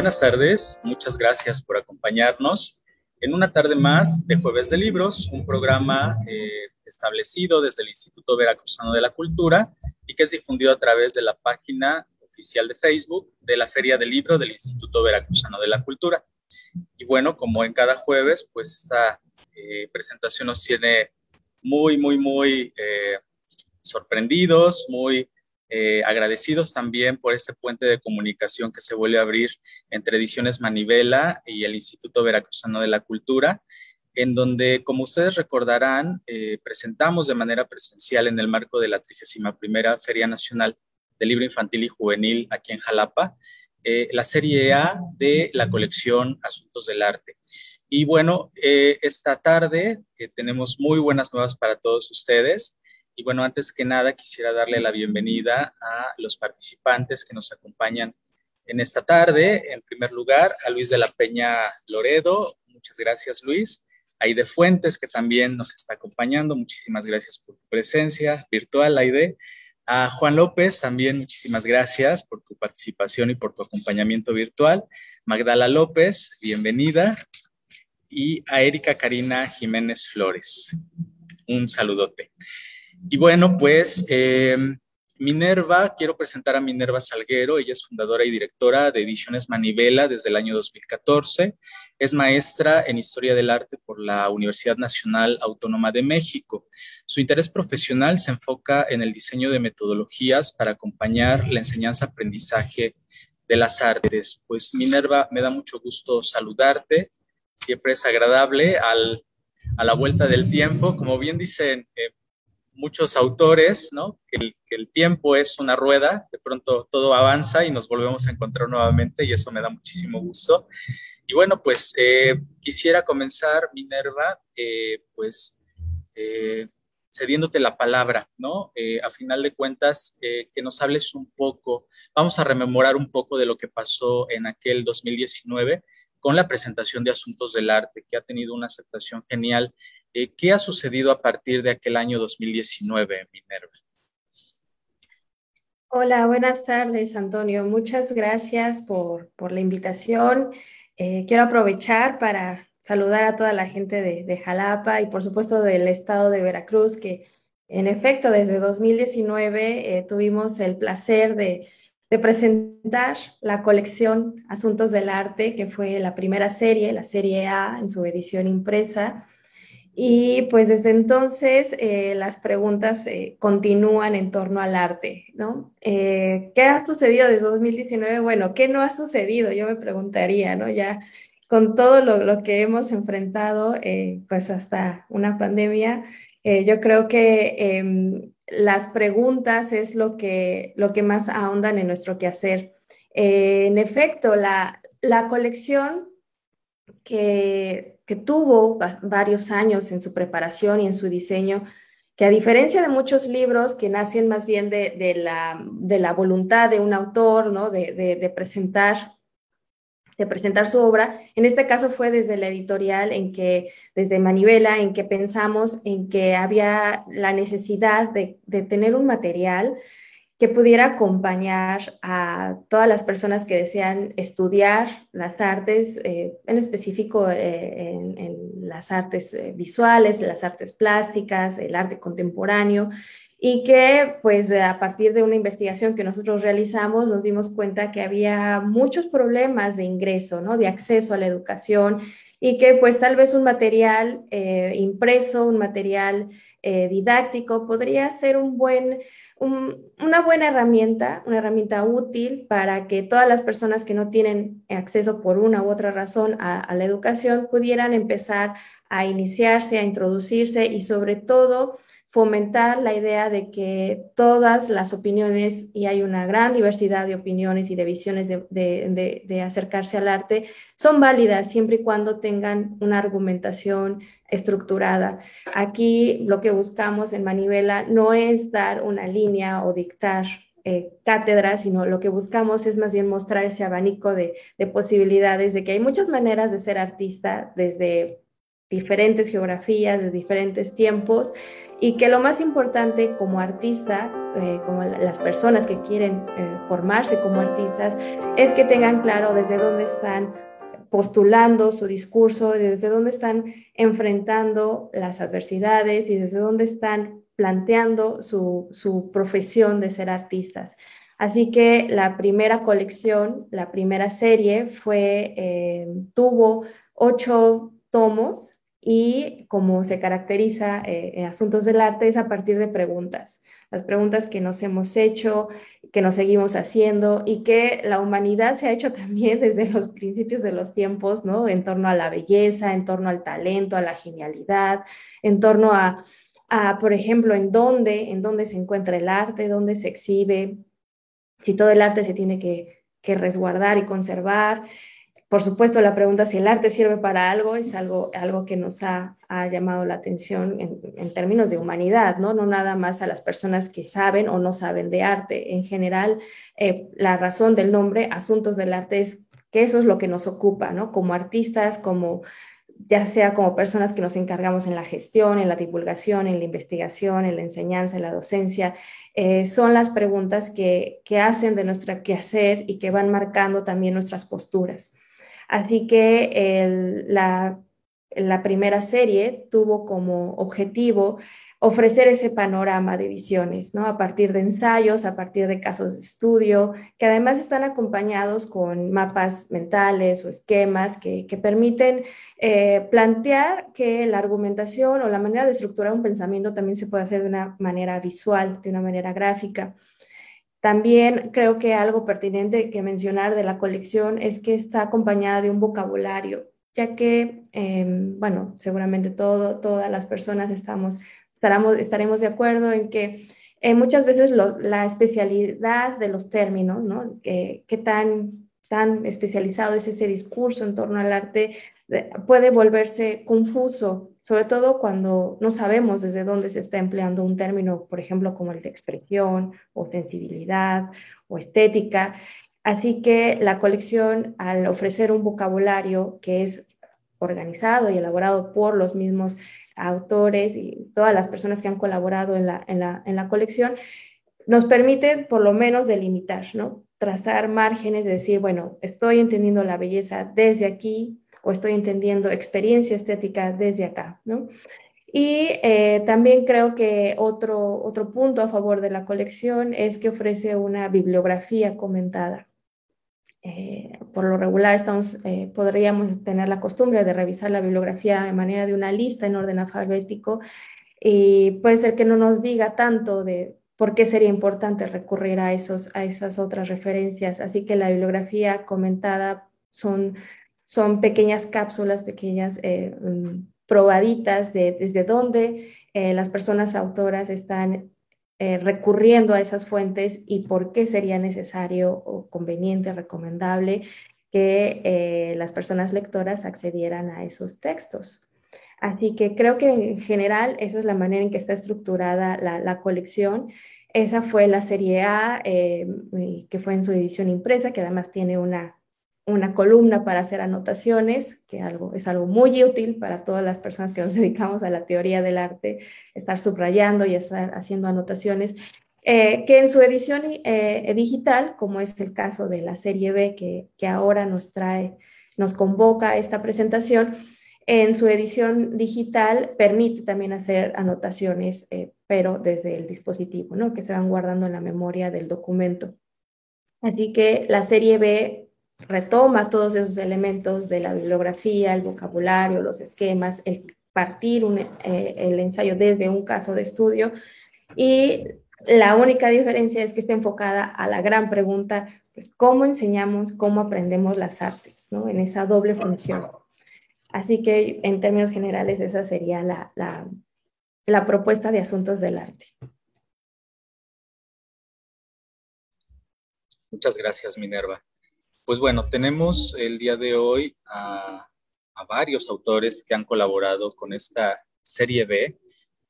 Buenas tardes, muchas gracias por acompañarnos en una tarde más de Jueves de Libros, un programa eh, establecido desde el Instituto Veracruzano de la Cultura y que es difundido a través de la página oficial de Facebook de la Feria del Libro del Instituto Veracruzano de la Cultura. Y bueno, como en cada jueves, pues esta eh, presentación nos tiene muy, muy, muy eh, sorprendidos, muy eh, agradecidos también por este puente de comunicación que se vuelve a abrir entre Ediciones Manivela y el Instituto Veracruzano de la Cultura, en donde, como ustedes recordarán, eh, presentamos de manera presencial en el marco de la 31 Feria Nacional del Libro Infantil y Juvenil aquí en Jalapa, eh, la serie A de la colección Asuntos del Arte. Y bueno, esta tarde tenemos muy buenas nuevas para todos ustedes. Y bueno, antes que nada quisiera darle la bienvenida a los participantes que nos acompañan en esta tarde. En primer lugar, a Luis de la Peña Loredo. Muchas gracias, Luis. Aide Fuentes, que también nos está acompañando. Muchísimas gracias por tu presencia virtual, Aide. A Juan López, también muchísimas gracias por tu participación y por tu acompañamiento virtual. Magdala López, bienvenida. Y a Erika Karina Jiménez Flores. Un saludote. Y bueno, pues eh, Minerva, quiero presentar a Minerva Salguero, ella es fundadora y directora de Ediciones Manivela desde el año 2014, es maestra en Historia del Arte por la Universidad Nacional Autónoma de México. Su interés profesional se enfoca en el diseño de metodologías para acompañar la enseñanza-aprendizaje de las artes. Pues Minerva, me da mucho gusto saludarte, siempre es agradable a la vuelta del tiempo, como bien dicen... Eh, muchos autores, ¿no? Que el, tiempo es una rueda, de pronto todo avanza y nos volvemos a encontrar nuevamente y eso me da muchísimo gusto. Y bueno, pues eh, quisiera comenzar, Minerva, eh, pues eh, cediéndote la palabra, ¿no? a final de cuentas, que nos hables un poco, vamos a rememorar un poco de lo que pasó en aquel 2019 con la presentación de Asuntos del Arte, que ha tenido una aceptación genial eh, ¿Qué ha sucedido a partir de aquel año 2019, Minerva? Hola, buenas tardes, Antonio. Muchas gracias por, la invitación. Eh, quiero aprovechar para saludar a toda la gente de, Jalapa y por supuesto del estado de Veracruz, que en efecto desde 2019 eh, tuvimos el placer de, presentar la colección Asuntos del Arte, que fue la primera serie, la serie A en su edición impresa. Y pues desde entonces eh, las preguntas eh, continúan en torno al arte, ¿no? Eh, ¿Qué ha sucedido desde 2019? Bueno, ¿qué no ha sucedido? Yo me preguntaría, ¿no? Ya con todo lo, lo que hemos enfrentado, pues hasta una pandemia, yo creo que em, las preguntas es lo que, lo que más ahondan en nuestro quehacer. en efecto, la, la colección que que tuvo varios años en su preparación y en su diseño, que a diferencia de muchos libros que nacen más bien de, la, de voluntad de un autor, ¿no? de, presentar de presentar su obra. En este caso fue desde la editorial, en que, desde Manivela, en que pensamos en que había la necesidad de, de tener un material que pudiera acompañar a todas las personas que desean estudiar las artes, eh, en específico eh, en, las artes eh, visuales, las artes plásticas, el arte contemporáneo, y que pues a partir de una investigación que nosotros realizamos nos dimos cuenta que había muchos problemas de ingreso, ¿no? de acceso a la educación y que pues tal vez un material impreso, un material didáctico podría ser un buen una buena herramienta, una herramienta útil para que todas las personas que no tienen acceso por una u otra razón a, la educación pudieran empezar a iniciarse, a introducirse y sobre todo fomentar la idea de que todas las opiniones, y hay una gran diversidad de opiniones y de visiones de, acercarse al arte, son válidas siempre y cuando tengan una argumentación estructurada. Aquí lo que buscamos en Manivela no es dar una línea o dictar eh, cátedra, sino lo que buscamos es más bien mostrar ese abanico de, posibilidades, de que hay muchas maneras de ser artista, desde diferentes geografías, de diferentes tiempos, y que lo más importante como artista, eh, como las personas que quieren eh, formarse como artistas, es que tengan claro desde dónde están postulando su discurso, desde dónde están enfrentando las adversidades y desde dónde están planteando su, su profesión de ser artistas. Así que la primera colección, la primera serie fue, eh, tuvo ocho tomos y como se caracteriza eh, en asuntos del arte es a partir de preguntas, las preguntas que nos hemos hecho, que nos seguimos haciendo y que la humanidad se ha hecho también desde los principios de los tiempos, ¿no? En torno a la belleza, en torno al talento, a la genialidad, en torno a, a por ejemplo, en dónde, en dónde se encuentra el arte, dónde se exhibe, si todo el arte se tiene que, que resguardar y conservar. Por supuesto, la pregunta si el arte sirve para algo es algo, algo que nos ha, ha llamado la atención en, en, términos de humanidad, ¿no? No nada más a las personas que saben o no saben de arte. En general, eh, la razón del nombre Asuntos del Arte es que eso es lo que nos ocupa, ¿no? Como artistas, como ya sea como personas que nos encargamos en la gestión, en la divulgación, en la investigación, en la enseñanza, en la docencia, eh, son las preguntas que, que hacen de nuestro quehacer y que van marcando también nuestras posturas. Así que la, primera serie tuvo como objetivo ofrecer ese panorama de visiones, ¿no? A partir de ensayos, a partir de casos de estudio, que además están acompañados con mapas mentales o esquemas que, que permiten eh, plantear que la argumentación o la manera de estructurar un pensamiento también se puede hacer de una manera visual, de una manera gráfica. También creo que algo pertinente que mencionar de la colección es que está acompañada de un vocabulario, ya que, eh, bueno, seguramente todo, todas las personas estamos estaremos de acuerdo en que eh, muchas veces la especialidad de los términos, ¿no? ¿Qué, tan, tan especializado es ese discurso en torno al arte? Puede volverse confuso, sobre todo cuando no sabemos desde dónde se está empleando un término, por ejemplo, como el de expresión o sensibilidad o estética. Así que la colección, al ofrecer un vocabulario que es organizado y elaborado por los mismos autores y todas las personas que han colaborado en la, en la, en la colección, nos permite por lo menos delimitar, ¿no? Trazar márgenes, de decir, bueno, estoy entendiendo la belleza desde aquí o estoy entendiendo experiencia estética desde acá, ¿no? Y eh, también creo que otro, otro punto a favor de la colección es que ofrece una bibliografía comentada. Eh, por lo regular estamos, eh, podríamos tener la costumbre de revisar la bibliografía de manera de una lista en orden alfabético y puede ser que no nos diga tanto de por qué sería importante recurrir a, esos, a esas otras referencias. Así que la bibliografía comentada son, son pequeñas cápsulas, pequeñas eh, mm, probaditas de desde dónde las personas autoras están eh, recurriendo a esas fuentes y por qué sería necesario o conveniente, recomendable que eh, las personas lectoras accedieran a esos textos. Así que creo que en general esa es la manera en que está estructurada la, colección. Esa fue la serie A, eh, que fue en su edición impresa, que además tiene una una columna para hacer anotaciones, que algo, es algo muy útil para todas las personas que nos dedicamos a la teoría del arte, estar subrayando y estar haciendo anotaciones, eh, que en su edición eh, digital, como es el caso de la serie B que, que ahora nos trae, nos convoca esta presentación, en su edición digital permite también hacer anotaciones, eh, pero desde el dispositivo, ¿no? que se van guardando en la memoria del documento. Así que la serie B retoma todos esos elementos de la bibliografía, el vocabulario, los esquemas, el partir eh, el ensayo desde un caso de estudio y la única diferencia es que está enfocada a la gran pregunta, pues, ¿cómo enseñamos, cómo aprendemos las artes, ¿no? en esa doble función? Así que en términos generales esa sería la, la, la propuesta de asuntos del arte. Muchas gracias, Minerva. Pues bueno, tenemos el día de hoy a, varios autores que han colaborado con esta serie B.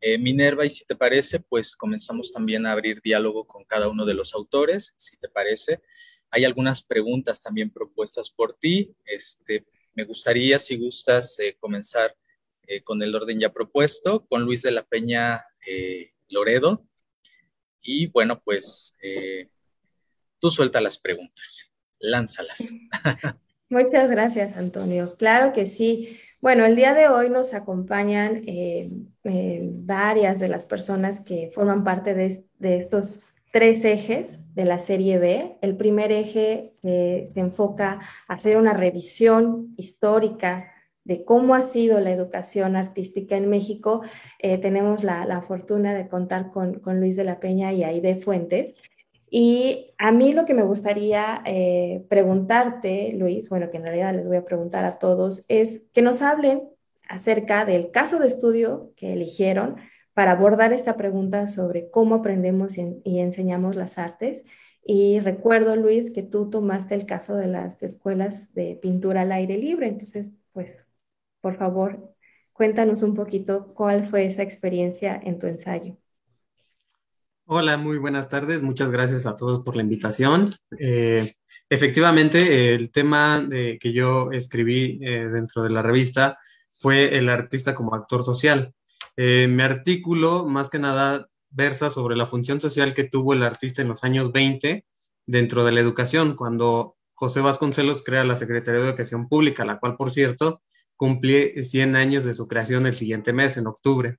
Eh, Minerva, y si te parece, pues comenzamos también a abrir diálogo con cada uno de los autores, si te parece. Hay algunas preguntas también propuestas por ti. Este, me gustaría, si gustas, eh, comenzar eh, con el orden ya propuesto, con Luis de la Peña Loredo. Y bueno, pues tú suelta las preguntas, lánzalas. Muchas gracias, Antonio. Claro que sí. Bueno, el día de hoy nos acompañan varias de las personas que forman parte de, estos tres ejes de la serie B. El primer eje se enfoca a hacer una revisión histórica de cómo ha sido la educación artística en México. Eh, tenemos la, fortuna de contar con, Luis de la Peña y Aide Fuentes. Y a mí lo que me gustaría eh, preguntarte, Luis, bueno, que en realidad les voy a preguntar a todos, es que nos hablen acerca del caso de estudio que eligieron, para abordar esta pregunta sobre cómo aprendemos y, enseñamos las artes. Y recuerdo, Luis, que tú tomaste el caso de las escuelas de pintura al aire libre. Entonces, pues, por favor, cuéntanos un poquito cuál fue esa experiencia en tu ensayo. Hola, muy buenas tardes. Muchas gracias a todos por la invitación. Eh, efectivamente, el tema que yo escribí eh, dentro de la revista fue el artista como actor social. Eh, mi artículo, más que nada, versa sobre la función social que tuvo el artista en los años 20 dentro de la educación, cuando José Vasconcelos crea la Secretaría de Educación Pública, la cual, por cierto, cumple 100 años de su creación el siguiente mes, en octubre.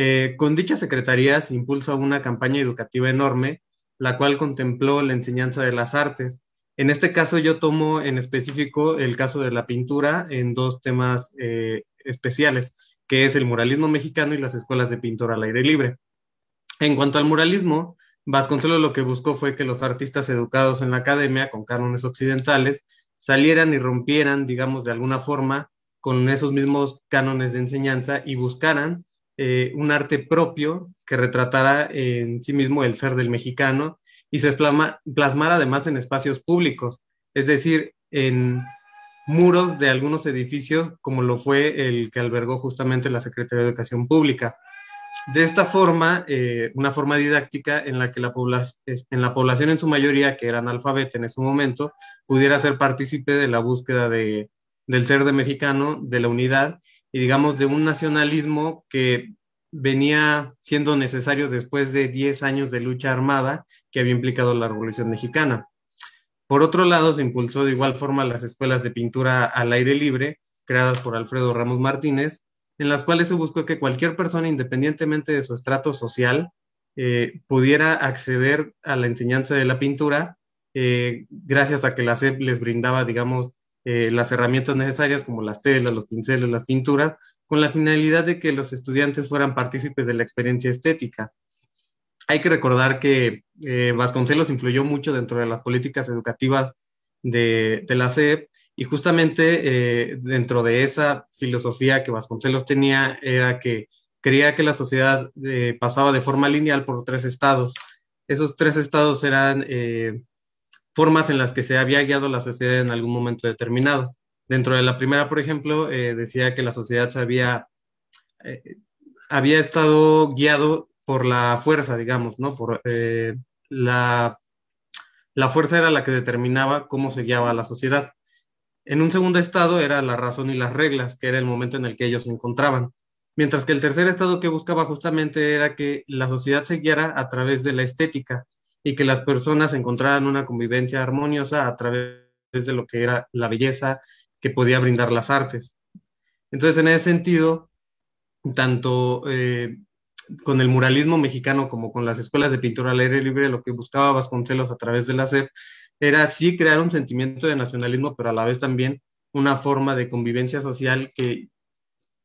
Eh, con dicha secretaría se impulsa una campaña educativa enorme, la cual contempló la enseñanza de las artes. En este caso yo tomo en específico el caso de la pintura en dos temas eh, especiales que es el muralismo mexicano y las escuelas de pintura al aire libre. En cuanto al muralismo, Vasconcelos lo que buscó fue que los artistas educados en la academia con cánones occidentales salieran y rompieran, digamos, de alguna forma con esos mismos cánones de enseñanza y buscaran eh, un arte propio que retratara en sí mismo el ser del mexicano y se plasmara además en espacios públicos, es decir, en muros de algunos edificios, como lo fue el que albergó justamente la Secretaría de Educación Pública. De esta forma, eh, una forma didáctica en la que la, en la población en su mayoría, que era analfabeta en ese momento, pudiera ser partícipe de la búsqueda de, del ser de mexicano, de la unidad digamos de un nacionalismo que venía siendo necesario después de 10 años de lucha armada que había implicado la Revolución Mexicana. Por otro lado, se impulsó de igual forma las escuelas de pintura al aire libre, creadas por Alfredo Ramos Martínez, en las cuales se buscó que cualquier persona, independientemente de su estrato social, eh, pudiera acceder a la enseñanza de la pintura, eh, gracias a que la SEP les brindaba, digamos, eh, las herramientas necesarias como las telas, los pinceles, las pinturas, con la finalidad de que los estudiantes fueran partícipes de la experiencia estética. Hay que recordar que eh, Vasconcelos influyó mucho dentro de las políticas educativas de, la SEP y justamente eh, dentro de esa filosofía que Vasconcelos tenía era que creía que la sociedad pasaba de forma lineal por tres estados. Esos tres estados eran formas en las que se había guiado la sociedad en algún momento determinado. Dentro de la primera, por ejemplo, decía que la sociedad había, había estado guiado por la fuerza, digamos, ¿no? Por eh, la, la fuerza era la que determinaba cómo se guiaba la sociedad. En un segundo estado era la razón y las reglas, que era el momento en el que ellos se encontraban. Mientras que el tercer estado que buscaba justamente era que la sociedad se guiara a través de la estética y que las personas encontraran una convivencia armoniosa a través de lo que era la belleza que podía brindar las artes. Entonces, en ese sentido, tanto eh, con el muralismo mexicano como con las escuelas de pintura al aire libre, lo que buscaba Vasconcelos a través de la SEP era sí crear un sentimiento de nacionalismo, pero a la vez también una forma de convivencia social que,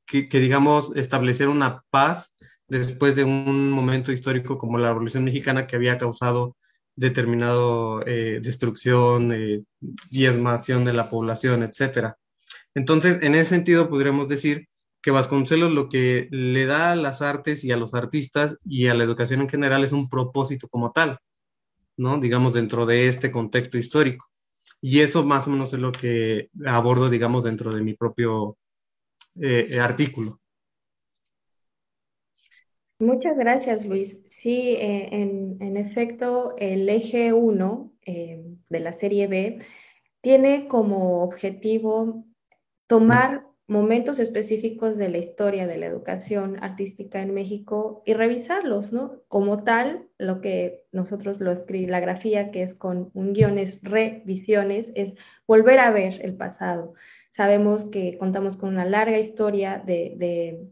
que, digamos, establecer una paz después de un momento histórico como la Revolución Mexicana que había causado determinado eh, destrucción, eh, diezmación de la población, etcétera. Entonces, en ese sentido, podríamos decir que Vasconcelos lo que le da a las artes y a los artistas y a la educación en general es un propósito como tal, ¿no? Digamos, dentro de este contexto histórico. Y eso más o menos es lo que abordo, digamos, dentro de mi propio eh, artículo. Muchas gracias, Luis. Sí, eh, en, efecto, el eje 1 eh, de la serie B tiene como objetivo tomar momentos específicos de la historia de la educación artística en México y revisarlos, ¿no? Como tal, lo que nosotros lo escribimos, la grafía que es con un guion es revisiones, es volver a ver el pasado. Sabemos que contamos con una larga historia de, de,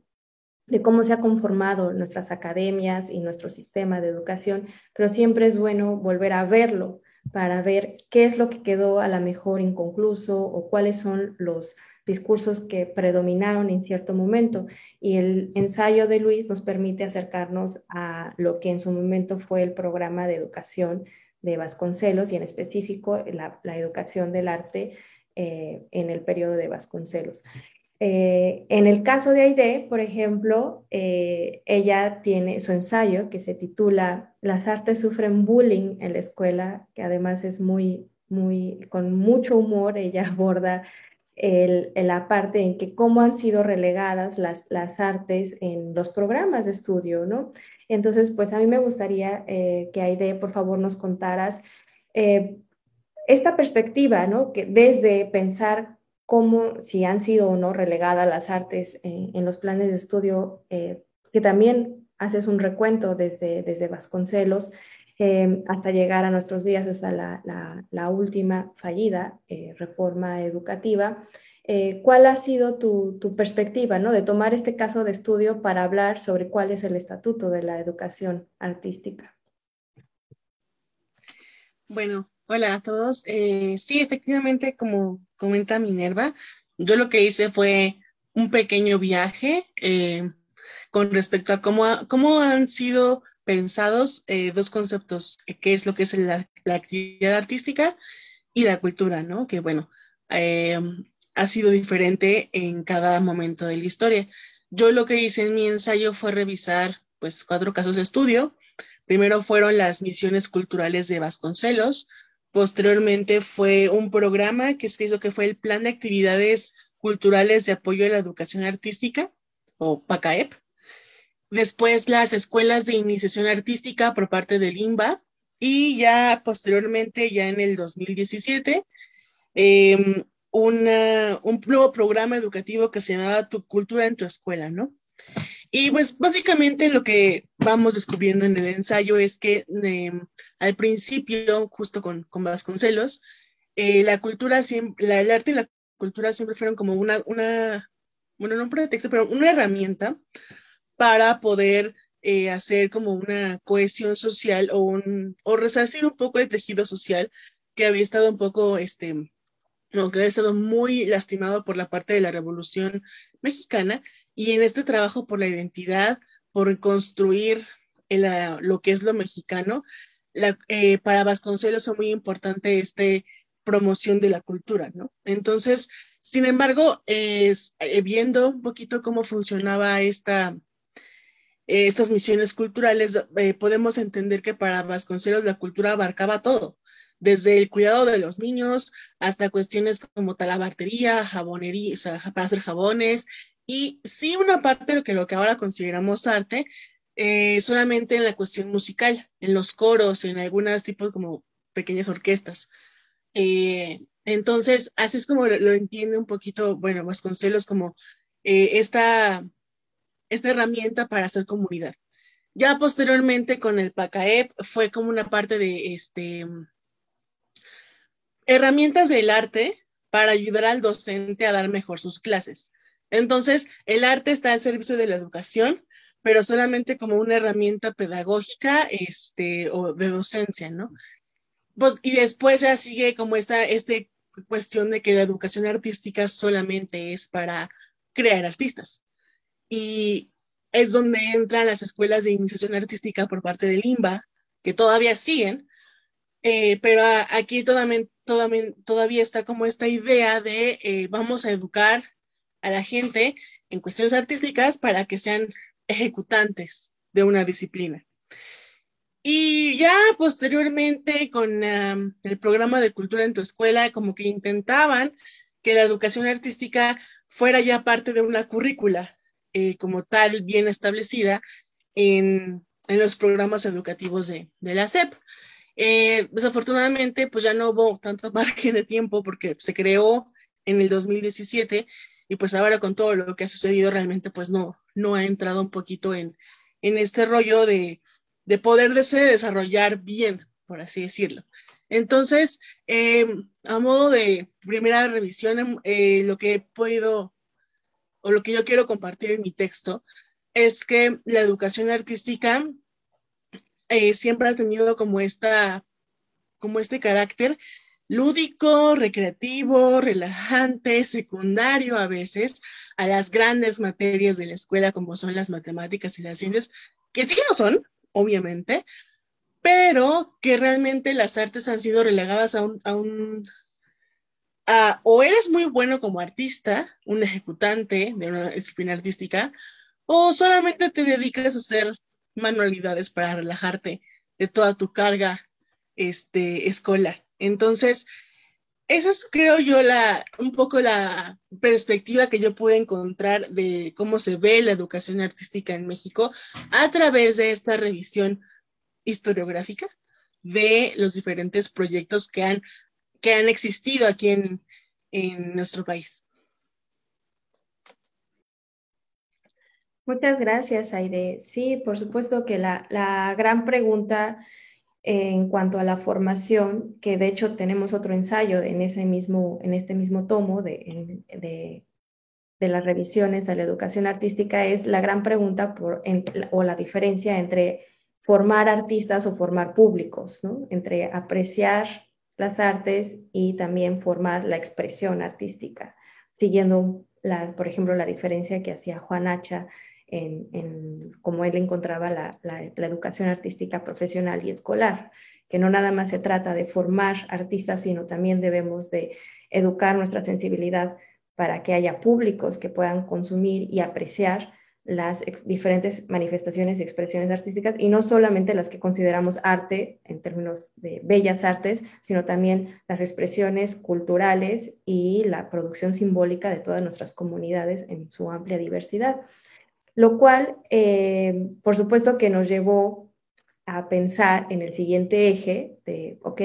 de cómo se ha conformado nuestras academias y nuestro sistema de educación, pero siempre es bueno volver a verlo para ver qué es lo que quedó a lo mejor inconcluso o cuáles son los discursos que predominaron en cierto momento. Y el ensayo de Luis nos permite acercarnos a lo que en su momento fue el programa de educación de Vasconcelos y en específico la, educación del arte eh, en el periodo de Vasconcelos. Eh, en el caso de Aide, por ejemplo, eh, ella tiene su ensayo que se titula Las artes sufren bullying en la escuela, que además es muy, muy, con mucho humor, ella aborda la parte en que cómo han sido relegadas las, las artes en los programas de estudio, ¿no? Entonces, pues a mí me gustaría eh, que Aide, por favor, nos contaras esta perspectiva, ¿no? Que desde pensar cómo, si han sido o no relegadas las artes en, los planes de estudio, eh, que también haces un recuento desde, desde Vasconcelos, Em, hasta llegar a nuestros días, hasta la, última fallida eh, reforma educativa. Eh, ¿Cuál ha sido tu, perspectiva ¿no? de tomar este caso de estudio para hablar sobre cuál es el estatuto de la educación artística? Bueno, hola a todos. Eh, sí, efectivamente, como comenta Minerva, yo lo que hice fue un pequeño viaje con respecto a cómo, cómo han sido pensados eh, dos conceptos, eh, que es lo que es la, actividad artística y la cultura, ¿no? Que bueno, eh, ha sido diferente en cada momento de la historia. Yo lo que hice en mi ensayo fue revisar pues cuatro casos de estudio. Primero fueron las misiones culturales de Vasconcelos, posteriormente fue un programa que se hizo que fue el Plan de Actividades Culturales de Apoyo a la Educación Artística, o PACAEP, después las escuelas de iniciación artística por parte del INBA y ya posteriormente, ya en el 2017, em, un nuevo programa educativo que se llamaba Tu Cultura en tu Escuela, ¿no? Y pues básicamente lo que vamos descubriendo en el ensayo es que em, al principio, justo con, con Vasconcelos, eh, la cultura, siempre, el arte y la cultura siempre fueron como una, una, bueno, no un pretexto, pero una herramienta para poder eh, hacer como una cohesión social o, un, o resarcir un poco el tejido social que había estado un poco, este, no, que había estado muy lastimado por la parte de la Revolución Mexicana y en este trabajo por la identidad, por construir lo que es lo mexicano, la, eh, para Vasconcelos es muy importante este promoción de la cultura, ¿no? Entonces, sin embargo, eh, viendo un poquito cómo funcionaba esta, eh, estas misiones culturales, eh, podemos entender que para Vasconcelos la cultura abarcaba todo, desde el cuidado de los niños hasta cuestiones como talabartería, jabonería, o sea, para hacer jabones, y sí una parte de lo que, lo que ahora consideramos arte, eh, solamente en la cuestión musical, en los coros, en algunas tipos como pequeñas orquestas. entonces, así es como lo, entiende un poquito, bueno, Vasconcelos como esta esta herramienta para hacer comunidad. Ya posteriormente con el PACAEP fue como una parte de este, herramientas del arte para ayudar al docente a dar mejor sus clases. Entonces, el arte está al servicio de la educación, pero solamente como una herramienta pedagógica este, o de docencia, ¿no? Pues, y después ya sigue como esta este cuestión de que la educación artística solamente es para crear artistas y es donde entran las escuelas de iniciación artística por parte del IMBA, que todavía siguen, eh, pero aquí todavía, todavía, está como esta idea de eh, vamos a educar a la gente en cuestiones artísticas para que sean ejecutantes de una disciplina. Y ya posteriormente con el programa de cultura en tu escuela, como que intentaban que la educación artística fuera ya parte de una currícula, eh, como tal bien establecida en, los programas educativos de, la SEP. Eh, desafortunadamente, pues ya no hubo tanto margen de tiempo porque se creó en el 2017 y pues ahora con todo lo que ha sucedido realmente pues no, no ha entrado un poquito en, en este rollo de, de desarrollar bien, por así decirlo. Entonces, eh, a modo de primera revisión, eh, lo que he podido o lo que yo quiero compartir en mi texto es que la educación artística eh, siempre ha tenido como esta, como este carácter lúdico, recreativo, relajante, secundario a veces a las grandes materias de la escuela como son las matemáticas y las ciencias, que sí lo son, obviamente, pero que realmente las artes han sido relegadas a un, a un o eres muy bueno como artista, un ejecutante de una disciplina artística, o solamente te dedicas a hacer manualidades para relajarte de toda tu carga este, escolar. Entonces, esa es, creo yo, la, un poco la perspectiva que yo pude encontrar de cómo se ve la educación artística en México a través de esta revisión historiográfica de los diferentes proyectos que han, que han existido aquí en, en nuestro país. Muchas gracias, Aide. Sí, por supuesto que la, la gran pregunta en cuanto a la formación, que de hecho tenemos otro ensayo en, ese mismo, en este mismo tomo de, de, las revisiones de la educación artística, es la gran pregunta o la diferencia entre formar artistas o formar públicos, ¿no? entre apreciar las artes y también formar la expresión artística, siguiendo, la, por ejemplo, la diferencia que hacía Juan Hacha en, en cómo él encontraba la, la, educación artística profesional y escolar, que no nada más se trata de formar artistas, sino también debemos de educar nuestra sensibilidad para que haya públicos que puedan consumir y apreciar las diferentes manifestaciones y expresiones artísticas y no solamente las que consideramos arte en términos de bellas artes, sino también las expresiones culturales y la producción simbólica de todas nuestras comunidades en su amplia diversidad lo cual, eh, por supuesto que nos llevó a pensar en el siguiente eje de, ok,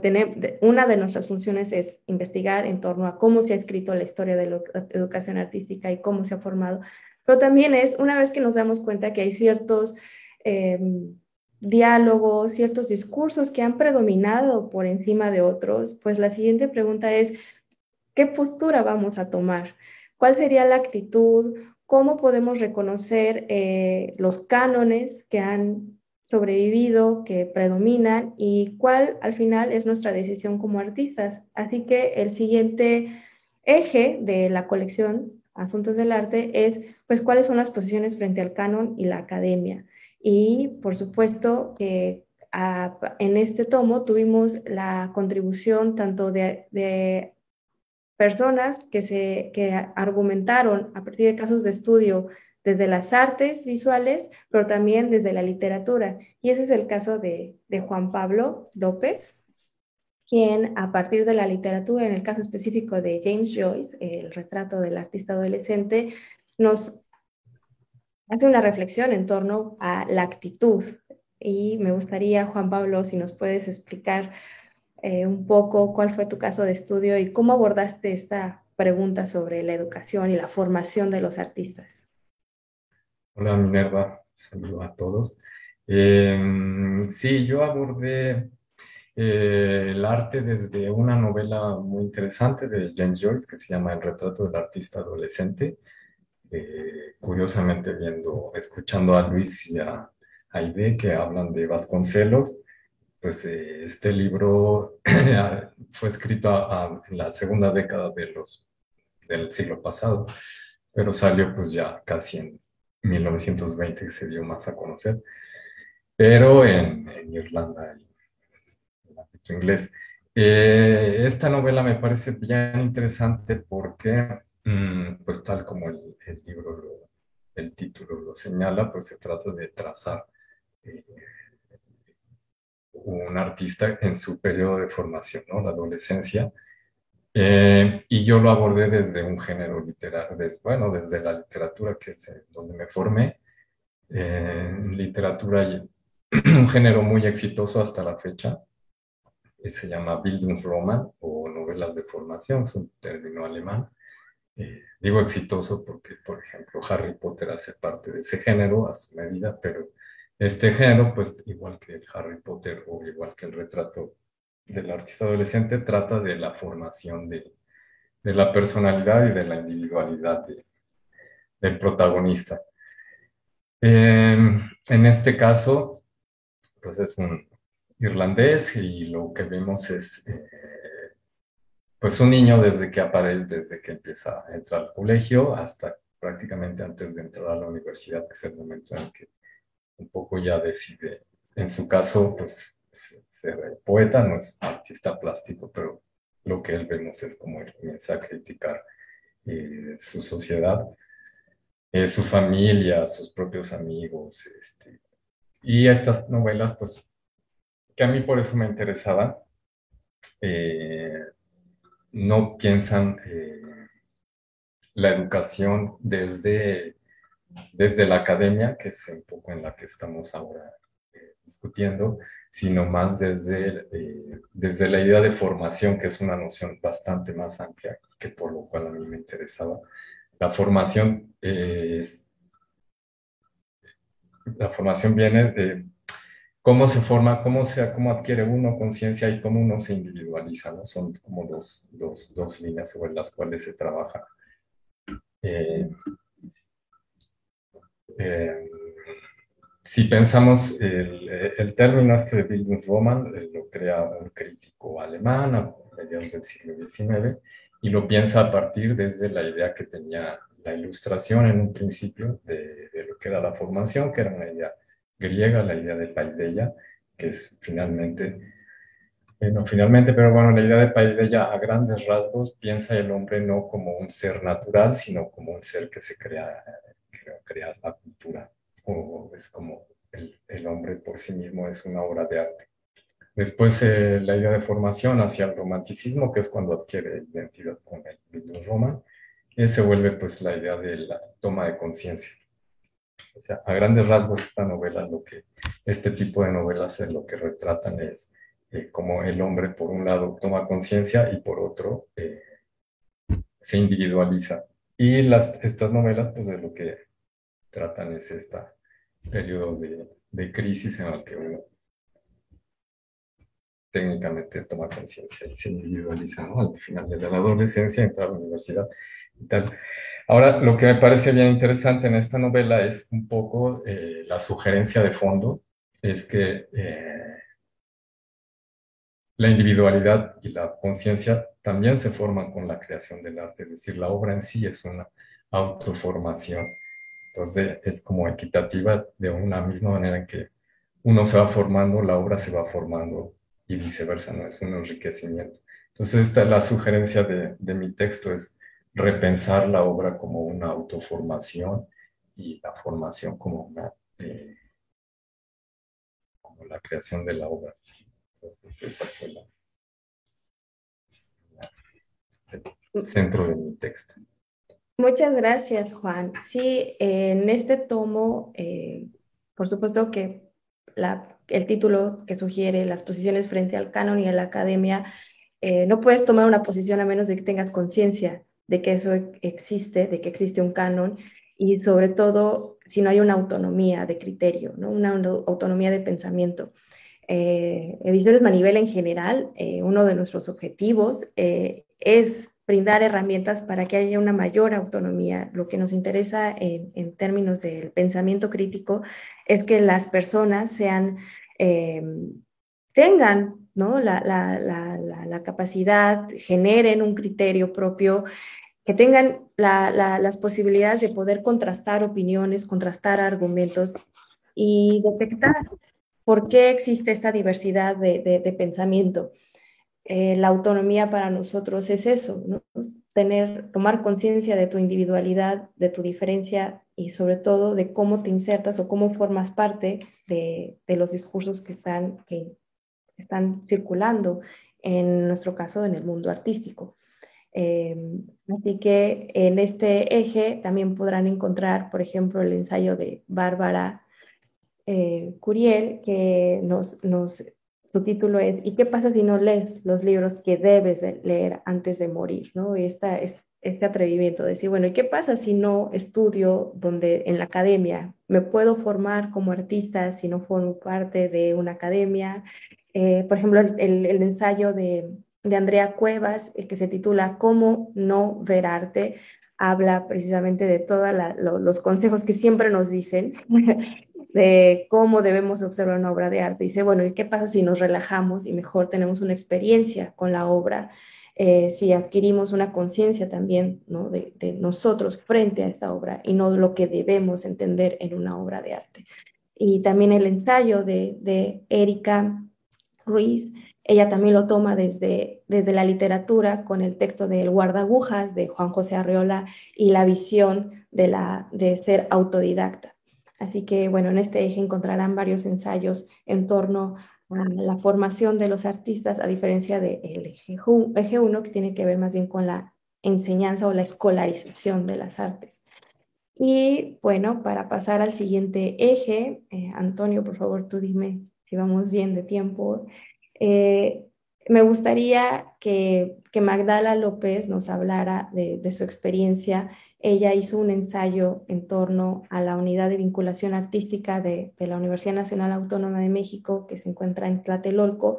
tener, una de nuestras funciones es investigar en torno a cómo se ha escrito la historia de la educación artística y cómo se ha formado, pero también es una vez que nos damos cuenta que hay ciertos em, diálogos, ciertos discursos que han predominado por encima de otros, pues la siguiente pregunta es, ¿qué postura vamos a tomar? ¿Cuál sería la actitud cómo podemos reconocer eh, los cánones que han sobrevivido, que predominan y cuál al final es nuestra decisión como artistas. Así que el siguiente eje de la colección Asuntos del Arte es pues cuáles son las posiciones frente al canon y la academia. Y por supuesto que en este tomo tuvimos la contribución tanto de, de personas que, se, que argumentaron a partir de casos de estudio desde las artes visuales, pero también desde la literatura. Y ese es el caso de, de Juan Pablo López, quien a partir de la literatura, en el caso específico de James Joyce, el retrato del artista adolescente, nos hace una reflexión en torno a la actitud. Y me gustaría, Juan Pablo, si nos puedes explicar eh, un poco cuál fue tu caso de estudio y cómo abordaste esta pregunta sobre la educación y la formación de los artistas. Hola Minerva, saludo a todos. Em, sí, yo abordé eh, el arte desde una novela muy interesante de James Joyce que se llama El retrato del artista adolescente. Eh, curiosamente viendo, escuchando a Luis y a Aide que hablan de Vasconcelos, pues eh, este libro fue escrito en la segunda década de los, del siglo pasado, pero salió pues ya casi en 1920 que se dio más a conocer, pero en, Irlanda y en el inglés. Eh, esta novela me parece bien interesante porque, mm, pues tal como el, libro, el título lo señala, pues se trata de trazar eh, un artista en su periodo de formación, ¿no? La adolescencia. Eh, y yo lo abordé desde un género literario, bueno, desde la literatura, que es donde me formé. Eh, literatura, un género muy exitoso hasta la fecha, se llama Bildungsroman o novelas de formación, es un término alemán. eh, digo exitoso porque, por ejemplo, Harry Potter hace parte de ese género a su medida, pero este género, pues igual que el Harry Potter o igual que el retrato del artista adolescente, trata de la formación de, de la personalidad y de la individualidad del protagonista. en este caso, pues es un irlandés y lo que vemos es eh, pues un niño desde que aparece, desde que empieza a entrar al colegio hasta prácticamente antes de entrar a la universidad, que es el momento en que un poco ya decide, en su caso, pues ser poeta, no es artista plástico, pero lo que él vemos es como él comienza a criticar eh, su sociedad, eh, su familia, sus propios amigos, este, y estas novelas, pues, que a mí por eso me interesaban, eh, no piensan eh, la educación desde, desde la academia, que es un poco en la que estamos ahora eh, discutiendo, sino más desde, eh, desde la idea de formación, que es una noción bastante más amplia, que por lo cual a mí me interesaba. La formación es, la formación viene de cómo se forma, cómo, se, cómo adquiere uno conciencia y cómo uno se individualiza, ¿no? Son como dos, dos, dos líneas sobre las cuales se trabaja. Eh, eh, si pensamos el, el, término este de Bildungsroman, eh, lo crea un crítico alemán a mediados del siglo XIX y lo piensa a partir desde la idea que tenía la ilustración en un principio de, de lo que era la formación, que era una idea griega, la idea de paideia, que es finalmente, bueno, finalmente, pero bueno, la idea de paideia a grandes rasgos piensa el hombre no como un ser natural, sino como un ser que se crea, crea la cultura, o es como el, el, hombre por sí mismo es una obra de arte. Después eh, la idea de formación hacia el romanticismo, que es cuando adquiere identidad con el Bildung Roman, y se vuelve pues la idea de la toma de conciencia o sea, a grandes rasgos esta novela, lo que, este tipo de novelas en lo que retratan es eh, como el hombre por un lado toma conciencia y por otro eh, se individualiza. Y las, estas novelas pues de lo que tratan es este periodo de, de crisis en el que uno técnicamente toma conciencia y se individualiza, ¿no? Al final de la adolescencia, entrar a la universidad y tal. Ahora, lo que me parece bien interesante en esta novela es un poco eh, la sugerencia de fondo, es que eh, la individualidad y la conciencia también se forman con la creación del arte, es decir, la obra en sí es una autoformación. Entonces, es como equitativa de una misma manera que uno se va formando, la obra se va formando y viceversa, ¿no? Es un enriquecimiento. Entonces, esta es la sugerencia de, de mi texto, es repensar la obra como una autoformación y la formación como una eh, como la creación de la obra. Entonces esa fue la, el centro de mi texto. Muchas gracias, Juan. Sí, en este tomo, eh, por supuesto que la, el título que sugiere las posiciones frente al canon y a la academia, eh, no puedes tomar una posición a menos de que tengas conciencia de que eso existe, de que existe un canon y sobre todo si no hay una autonomía de criterio, ¿no? una autonomía de pensamiento. Eh, Ediciones Manivel en general, eh, uno de nuestros objetivos eh, es brindar herramientas para que haya una mayor autonomía. Lo que nos interesa en, en términos del pensamiento crítico es que las personas sean, tengan ¿no? La, la, la, la, capacidad, generen un criterio propio que tengan las posibilidades de poder contrastar opiniones, contrastar argumentos y detectar por qué existe esta diversidad de, pensamiento. Eh, la autonomía para nosotros es eso, tener, tomar conciencia de tu individualidad, de tu diferencia y sobre todo de cómo te insertas o cómo formas parte de, los discursos que están, que están circulando, en nuestro caso, en el mundo artístico. Eh, así que en este eje también podrán encontrar, por ejemplo, el ensayo de Bárbara eh, Curiel, que nos, nos, su título es ¿Y qué pasa si no lees los libros que debes leer antes de morir? ¿no? Esta, este atrevimiento de decir, bueno, ¿y qué pasa si no estudio donde en la academia? ¿Me puedo formar como artista si no formo parte de una academia? Eh, por ejemplo, el, ensayo de, Andrea Cuevas, el que se titula ¿Cómo no ver arte? habla precisamente de todos los consejos que siempre nos dicen de cómo debemos observar una obra de arte. Dice, bueno, ¿y qué pasa si nos relajamos y mejor tenemos una experiencia con la obra? Eh, si adquirimos una conciencia también de, nosotros frente a esta obra y no lo que debemos entender en una obra de arte. Y también el ensayo de, de Erika Ruiz, ella también lo toma desde, desde la literatura con el texto del guardagujas de Juan José Arreola y la visión de, la, de ser autodidacta. Así que bueno, en este eje encontrarán varios ensayos en torno la formación de los artistas, a diferencia del eje 1, que tiene que ver más bien con la enseñanza o la escolarización de las artes. Y bueno, para pasar al siguiente eje, eh, Antonio, por favor, tú dime si vamos bien de tiempo. Eh, me gustaría que, que, Magdala López nos hablara de, de su experiencia ella hizo un ensayo en torno a la unidad de vinculación artística de, la Universidad Nacional Autónoma de México, que se encuentra en Tlatelolco,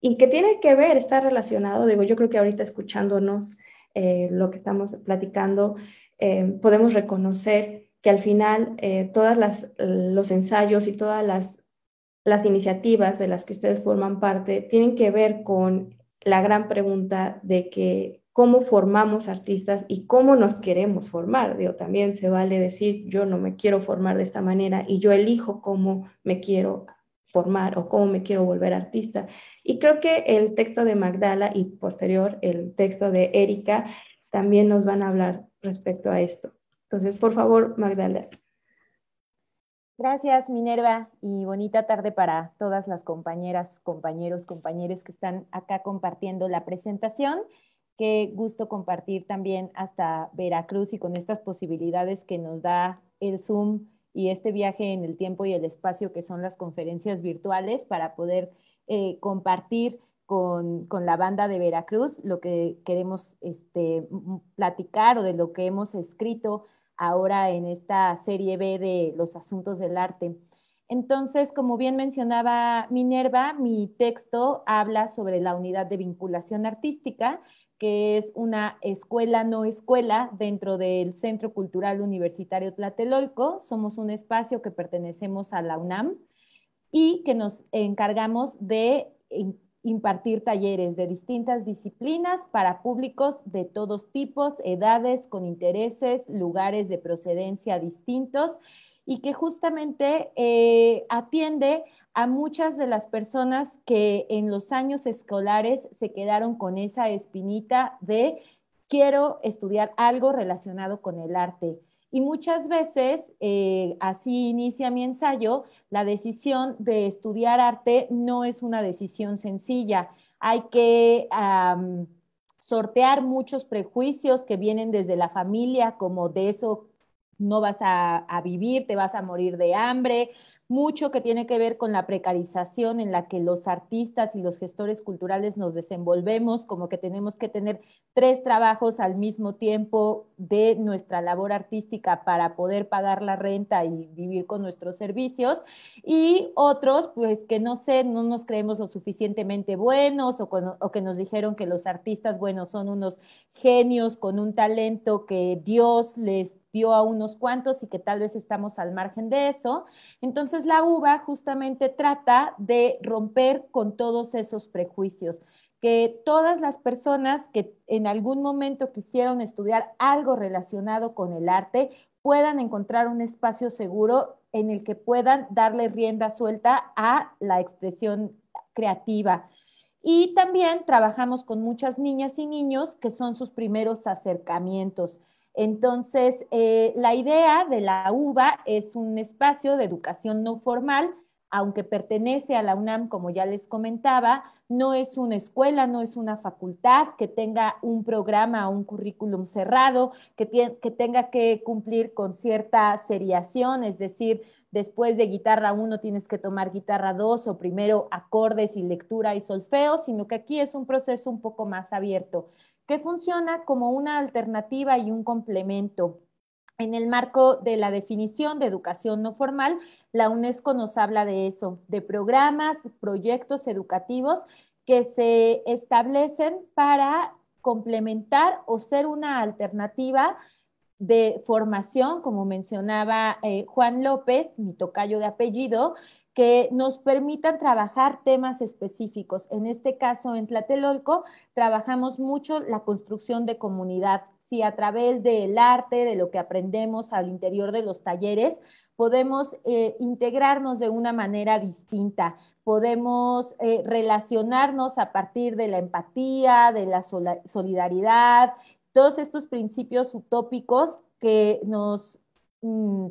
y que tiene que ver, está relacionado, digo, yo creo que ahorita escuchándonos eh, lo que estamos platicando, eh, podemos reconocer que al final eh, todos los ensayos y todas las, las iniciativas de las que ustedes forman parte tienen que ver con la gran pregunta de que cómo formamos artistas y cómo nos queremos formar. Digo, también se vale decir, yo no me quiero formar de esta manera y yo elijo cómo me quiero formar o cómo me quiero volver artista. Y creo que el texto de Magdala y posterior el texto de Erika también nos van a hablar respecto a esto. Entonces, por favor, Magdala. Gracias, Minerva, y bonita tarde para todas las compañeras, compañeros, compañeros que están acá compartiendo la presentación. Qué gusto compartir también hasta Veracruz y con estas posibilidades que nos da el Zoom y este viaje en el tiempo y el espacio que son las conferencias virtuales para poder eh, compartir con, la banda de Veracruz lo que queremos este, platicar o de lo que hemos escrito ahora en esta serie B de los asuntos del arte. Entonces, como bien mencionaba Minerva, mi texto habla sobre la unidad de vinculación artística que es una escuela no escuela dentro del Centro Cultural Universitario Tlatelolco. Somos un espacio que pertenecemos a la UNAM y que nos encargamos de impartir talleres de distintas disciplinas para públicos de todos tipos, edades, con intereses, lugares de procedencia distintos y que justamente eh, atiende a muchas de las personas que en los años escolares se quedaron con esa espinita de quiero estudiar algo relacionado con el arte. Y muchas veces, eh, así inicia mi ensayo, la decisión de estudiar arte no es una decisión sencilla. Hay que sortear muchos prejuicios que vienen desde la familia, como de eso no vas a, vivir, te vas a morir de hambre, mucho que tiene que ver con la precarización en la que los artistas y los gestores culturales nos desenvolvemos, como que tenemos que tener tres trabajos al mismo tiempo de nuestra labor artística para poder pagar la renta y vivir con nuestros servicios, y otros, pues que no sé, no nos creemos lo suficientemente buenos o, o que nos dijeron que los artistas, bueno, son unos genios con un talento que Dios les a unos cuantos y que tal vez estamos al margen de eso. Entonces la UBA justamente trata de romper con todos esos prejuicios, que todas las personas que en algún momento quisieron estudiar algo relacionado con el arte puedan encontrar un espacio seguro en el que puedan darle rienda suelta a la expresión creativa. Y también trabajamos con muchas niñas y niños que son sus primeros acercamientos. Entonces, eh, la idea de la UBA es un espacio de educación no formal, aunque pertenece a la UNAM, como ya les comentaba, no es una escuela, no es una facultad que tenga un programa o un currículum cerrado, que, tenga que cumplir con cierta seriación, es decir, después de guitarra 1 tienes que tomar guitarra 2 o primero acordes y lectura y solfeo, sino que aquí es un proceso un poco más abierto que funciona como una alternativa y un complemento. En el marco de la definición de educación no formal, la UNESCO nos habla de eso, de programas, proyectos educativos que se establecen para complementar o ser una alternativa de formación, como mencionaba eh, Juan López, mi tocayo de apellido, que nos permitan trabajar temas específicos. En este caso, en Tlatelolco, trabajamos mucho la construcción de comunidad. Si a través del arte, de lo que aprendemos al interior de los talleres, podemos eh, integrarnos de una manera distinta, podemos eh, relacionarnos a partir de la empatía, de la solidaridad, todos estos principios utópicos que nos mm,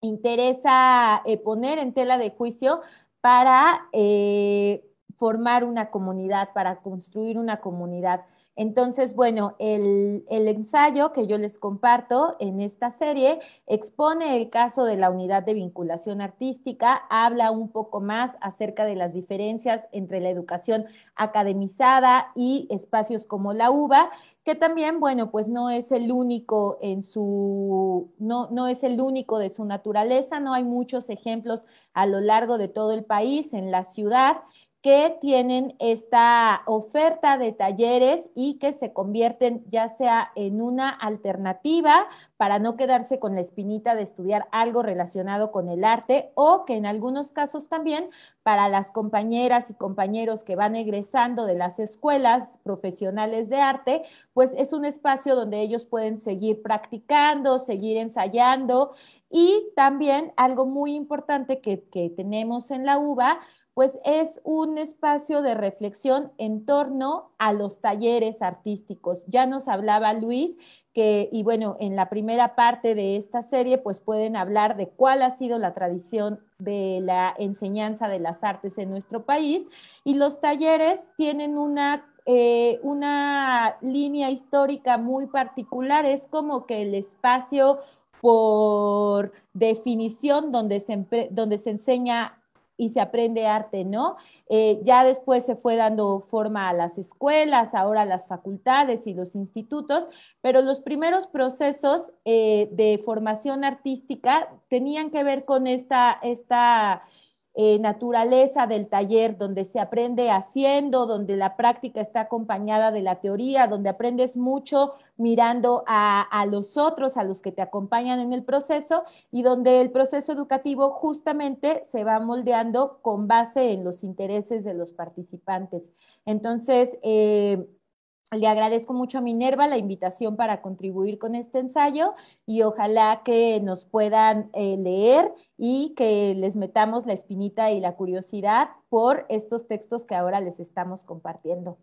interesa eh, poner en tela de juicio para eh, formar una comunidad, para construir una comunidad. Entonces, bueno, el, ensayo que yo les comparto en esta serie expone el caso de la unidad de vinculación artística, habla un poco más acerca de las diferencias entre la educación academizada y espacios como la UBA, que también, bueno, pues no es el único en su, no, no es el único de su naturaleza, no hay muchos ejemplos a lo largo de todo el país, en la ciudad, que tienen esta oferta de talleres y que se convierten ya sea en una alternativa para no quedarse con la espinita de estudiar algo relacionado con el arte o que en algunos casos también para las compañeras y compañeros que van egresando de las escuelas profesionales de arte, pues es un espacio donde ellos pueden seguir practicando, seguir ensayando. Y también algo muy importante que, que tenemos en la UBA, pues es un espacio de reflexión en torno a los talleres artísticos. Ya nos hablaba Luis que, y bueno, en la primera parte de esta serie, pues pueden hablar de cuál ha sido la tradición de la enseñanza de las artes en nuestro país. Y los talleres tienen una eh, una línea histórica muy particular, es como que el espacio por definición donde se, donde se enseña y se aprende arte, ¿no? Eh, ya después se fue dando forma a las escuelas, ahora a las facultades y los institutos, pero los primeros procesos eh, de formación artística tenían que ver con esta, esta eh, naturaleza del taller, donde se aprende haciendo, donde la práctica está acompañada de la teoría, donde aprendes mucho mirando a, los otros, a los que te acompañan en el proceso, y donde el proceso educativo justamente se va moldeando con base en los intereses de los participantes. Entonces, eh, le agradezco mucho a Minerva la invitación para contribuir con este ensayo y ojalá que nos puedan eh, leer y que les metamos la espinita y la curiosidad por estos textos que ahora les estamos compartiendo.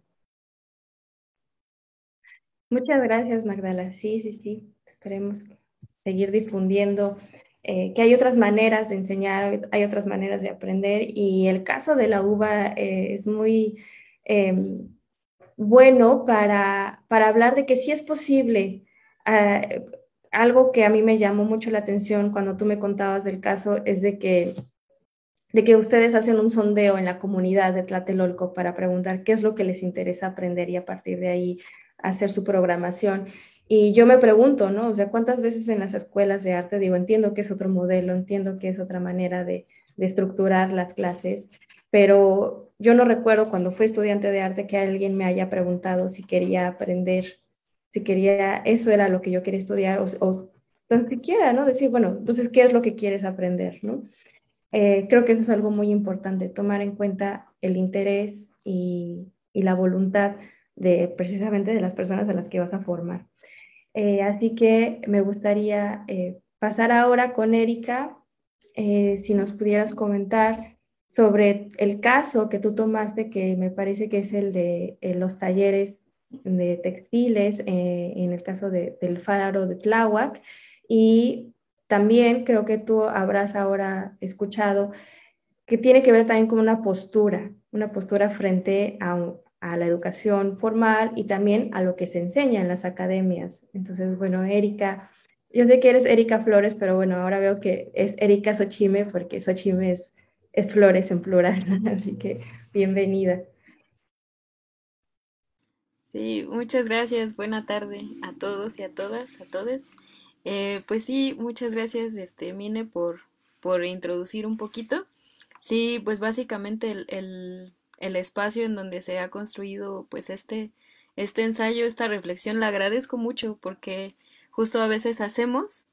Muchas gracias, Magdala. Sí, sí, sí. Esperemos seguir difundiendo eh, que hay otras maneras de enseñar, hay otras maneras de aprender y el caso de la uva eh, es muy em, bueno para, para hablar de que sí es posible. Ah, algo que a mí me llamó mucho la atención cuando tú me contabas del caso es de que, de que ustedes hacen un sondeo en la comunidad de Tlatelolco para preguntar qué es lo que les interesa aprender y a partir de ahí hacer su programación. Y yo me pregunto, ¿no? O sea, ¿cuántas veces en las escuelas de arte digo, entiendo que es otro modelo, entiendo que es otra manera de, de estructurar las clases, pero yo no recuerdo cuando fui estudiante de arte que alguien me haya preguntado si quería aprender, si quería, eso era lo que yo quería estudiar o, o lo quiera, ¿no? Decir, bueno, entonces, ¿qué es lo que quieres aprender, ¿no? Eh, creo que eso es algo muy importante, tomar en cuenta el interés y, y, la voluntad de precisamente de las personas a las que vas a formar. Eh, así que me gustaría eh, pasar ahora con Erika, si nos pudieras comentar sobre el caso que tú tomaste, que me parece que es el de eh, los talleres de textiles, eh, en el caso del faro de Tláhuac, y también creo que tú habrás ahora escuchado que tiene que ver también con una postura, una postura frente a, a la educación formal y también a lo que se enseña en las academias. Entonces, bueno, Erika, yo sé que eres Erika Flores, pero bueno, ahora veo que es Erika Xochime, porque Xochime es es flores en plural, así que bienvenida. Sí, muchas gracias. Buena tarde a todos y a todas, a todos. Eh, pues sí, muchas gracias, este, Mine, por, por introducir un poquito. Sí, pues básicamente el, el, el espacio en donde se ha construido pues este, este ensayo, esta reflexión, la agradezco mucho porque justo a veces hacemos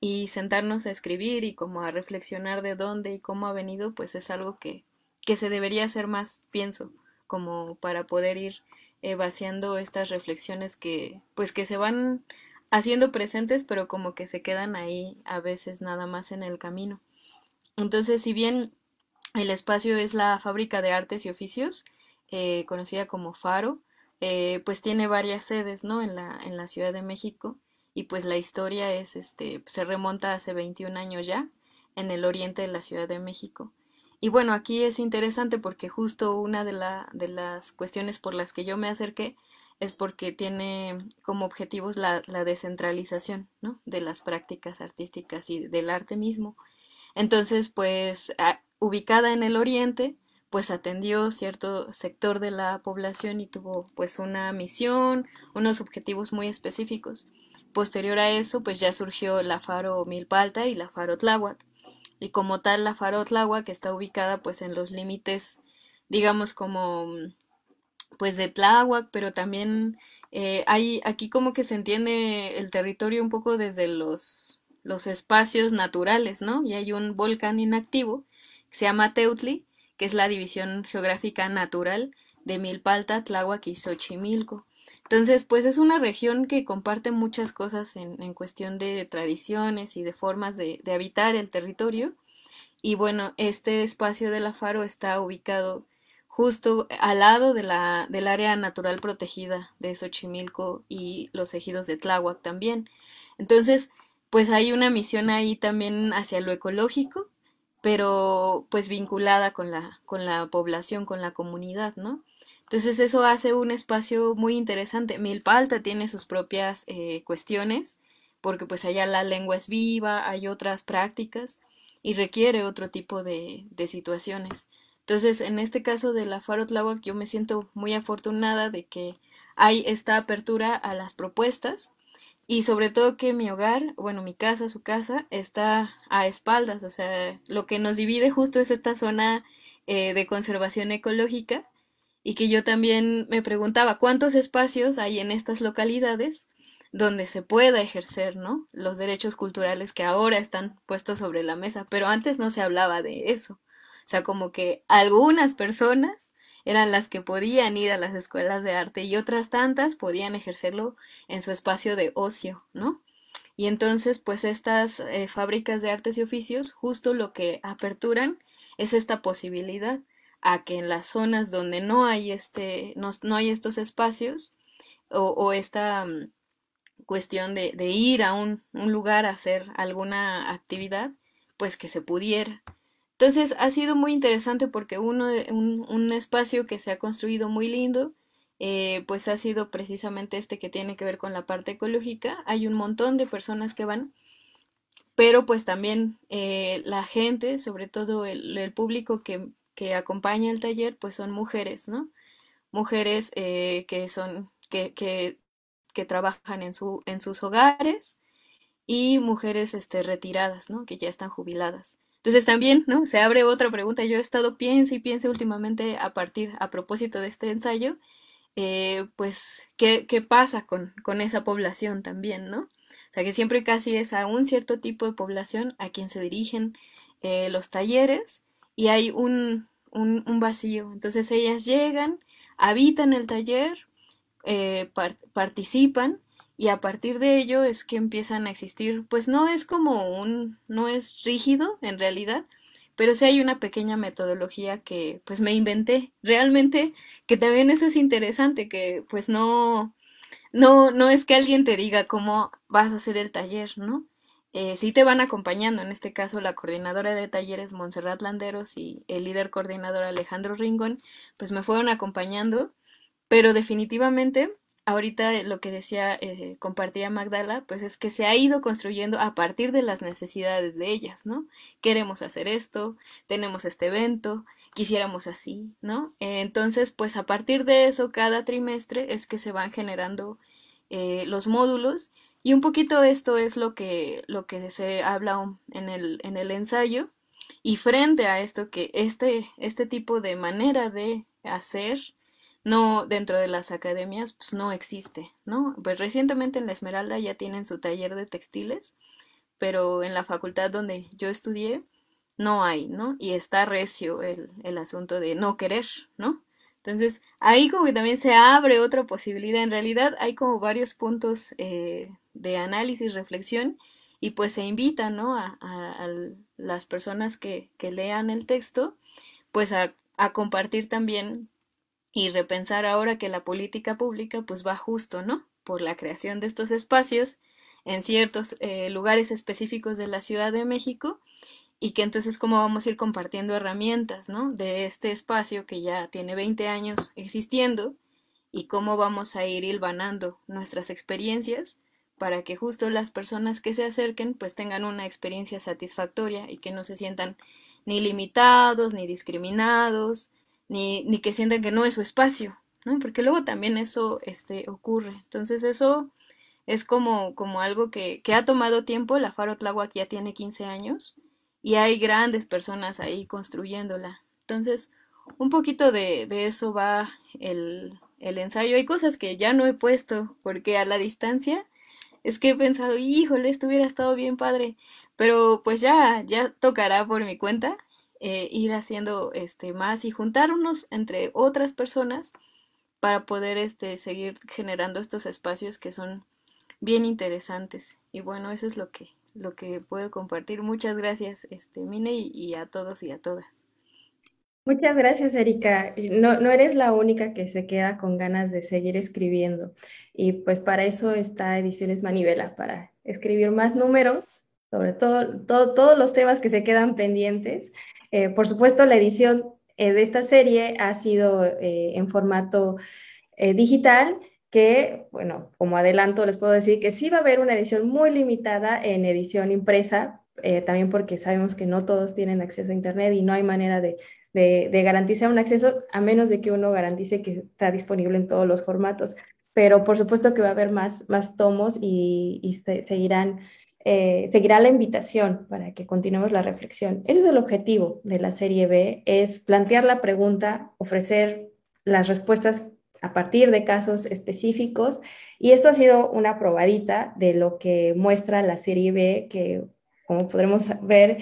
y sentarnos a escribir y como a reflexionar de dónde y cómo ha venido, pues es algo que, que se debería hacer más, pienso, como para poder ir eh, vaciando estas reflexiones que, pues que se van haciendo presentes, pero como que se quedan ahí a veces nada más en el camino. Entonces, si bien el espacio es la fábrica de artes y oficios, eh, conocida como Faro, eh, pues tiene varias sedes, ¿no? En la, en la Ciudad de México y pues la historia es, este, se remonta hace 21 años ya, en el oriente de la Ciudad de México. Y bueno, aquí es interesante porque justo una de, la, de las cuestiones por las que yo me acerqué es porque tiene como objetivos la, descentralización ¿no? de las prácticas artísticas y del arte mismo. Entonces, pues, ubicada en el oriente, pues atendió cierto sector de la población y tuvo pues una misión, unos objetivos muy específicos. Posterior a eso, pues ya surgió la Faro Milpalta y la Faro Tláhuac y como tal la Faro que está ubicada pues en los límites digamos como pues de Tláhuac, pero también eh, hay aquí como que se entiende el territorio un poco desde los, los espacios naturales, ¿no? Y hay un volcán inactivo que se llama Teutli, que es la división geográfica natural de Milpalta, Tláhuac y Xochimilco. Entonces, pues es una región que comparte muchas cosas en, en cuestión de tradiciones y de formas de, de, habitar el territorio. Y bueno, este espacio de la Faro está ubicado justo al lado de la, del área natural protegida de Xochimilco y los ejidos de Tláhuac también. Entonces, pues hay una misión ahí también hacia lo ecológico, pero pues vinculada con la, con la población, con la comunidad, ¿no? Entonces eso hace un espacio muy interesante. Milpalta tiene sus propias eh, cuestiones, porque pues allá la lengua es viva, hay otras prácticas y requiere otro tipo de, de situaciones. Entonces, en este caso de la Faro Tláhuac, yo me siento muy afortunada de que hay esta apertura a las propuestas y sobre todo que mi hogar, bueno, mi casa, su casa, está a espaldas, o sea, lo que nos divide justo es esta zona eh, de conservación ecológica y que yo también me preguntaba cuántos espacios hay en estas localidades donde se pueda ejercer, ¿no? Los derechos culturales que ahora están puestos sobre la mesa, pero antes no se hablaba de eso. O sea, como que algunas personas eran las que podían ir a las escuelas de arte y otras tantas podían ejercerlo en su espacio de ocio, ¿no? Y entonces, pues estas eh, fábricas de artes y oficios justo lo que aperturan es esta posibilidad a que en las zonas donde no hay este, no, no hay estos espacios o, esta um, cuestión de, ir a un, lugar a hacer alguna actividad, pues que se pudiera. Entonces ha sido muy interesante porque uno, un, un espacio que se ha construido muy lindo, eh, pues ha sido precisamente este que tiene que ver con la parte ecológica. Hay un montón de personas que van, pero pues también eh, la gente, sobre todo el, el público que, que acompaña el taller, pues son mujeres, ¿no? Mujeres eh, que son, que, que, trabajan en, su, en sus hogares y mujeres este, retiradas, ¿no? Que ya están jubiladas. Entonces también, ¿no? Se abre otra pregunta. Yo he estado piense y piense últimamente a partir, a propósito de este ensayo, eh, pues, ¿qué, qué pasa con, con esa población también, ¿no? O sea, que siempre casi es a un cierto tipo de población a quien se dirigen eh, los talleres y hay un, un, un, vacío. Entonces ellas llegan, habitan el taller, eh, par participan y a partir de ello es que empiezan a existir, pues no es como un, no es rígido en realidad, pero sí hay una pequeña metodología que pues me inventé. Realmente que también eso es interesante, que pues no, no, no es que alguien te diga cómo vas a hacer el taller, ¿no? Eh, sí te van acompañando, en este caso la coordinadora de talleres Montserrat Landeros y el líder coordinador Alejandro Ringón, pues me fueron acompañando, pero definitivamente ahorita lo que decía, eh, compartía Magdala, pues es que se ha ido construyendo a partir de las necesidades de ellas, ¿no? Queremos hacer esto, tenemos este evento, quisiéramos así, ¿no? entonces, pues a partir de eso, cada trimestre es que se van generando eh, los módulos y un poquito esto es lo que, lo que se habla en el, en el ensayo y frente a esto que este, este tipo de manera de hacer no dentro de las academias pues no existe, ¿no? Pues recientemente en la Esmeralda ya tienen su taller de textiles, pero en la facultad donde yo estudié no hay, ¿no? Y está recio el, el asunto de no querer, ¿no? Entonces, ahí como que también se abre otra posibilidad. En realidad hay como varios puntos eh, de análisis, reflexión, y pues se invita, ¿no? A, a, las personas que, que, lean el texto, pues a, a compartir también y repensar ahora que la política pública pues va justo, ¿no? Por la creación de estos espacios en ciertos eh, lugares específicos de la Ciudad de México y que entonces cómo vamos a ir compartiendo herramientas, ¿no? De este espacio que ya tiene 20 años existiendo y cómo vamos a ir hilvanando nuestras experiencias para que justo las personas que se acerquen pues tengan una experiencia satisfactoria y que no se sientan ni limitados, ni discriminados, ni, ni que sientan que no es su espacio, ¿no? Porque luego también eso este, ocurre. Entonces eso es como, como algo que, que ha tomado tiempo. La Faro Tláhuac ya tiene 15 años y hay grandes personas ahí construyéndola. Entonces, un poquito de, de eso va el, el ensayo. Hay cosas que ya no he puesto porque a la distancia es que he pensado, híjole, esto hubiera estado bien padre, pero pues ya, ya tocará por mi cuenta eh, ir haciendo este más y juntarnos entre otras personas para poder este seguir generando estos espacios que son bien interesantes. Y bueno eso es lo que lo que puedo compartir. Muchas gracias este Mine y, a todos y a todas Muchas gracias, Erika. No, no eres la única que se queda con ganas de seguir escribiendo. Y pues para eso está Ediciones Manivela, para escribir más números, sobre todo, todo todos los temas que se quedan pendientes eh, por supuesto, la edición eh, de esta serie ha sido eh, en formato digital, que, bueno, como adelanto, les puedo decir que sí va a haber una edición muy limitada en edición impresa, también porque sabemos que no todos tienen acceso a Internet y no hay manera de, garantizar un acceso a menos de que uno garantice que está disponible en todos los formatos. Pero por supuesto que va a haber más, más tomos y, y se, seguirán eh, seguirá la invitación para que continuemos la reflexión. Ese es el objetivo de la serie B, es plantear la pregunta, ofrecer las respuestas a partir de casos específicos y esto ha sido una probadita de lo que muestra la serie B que como podremos ver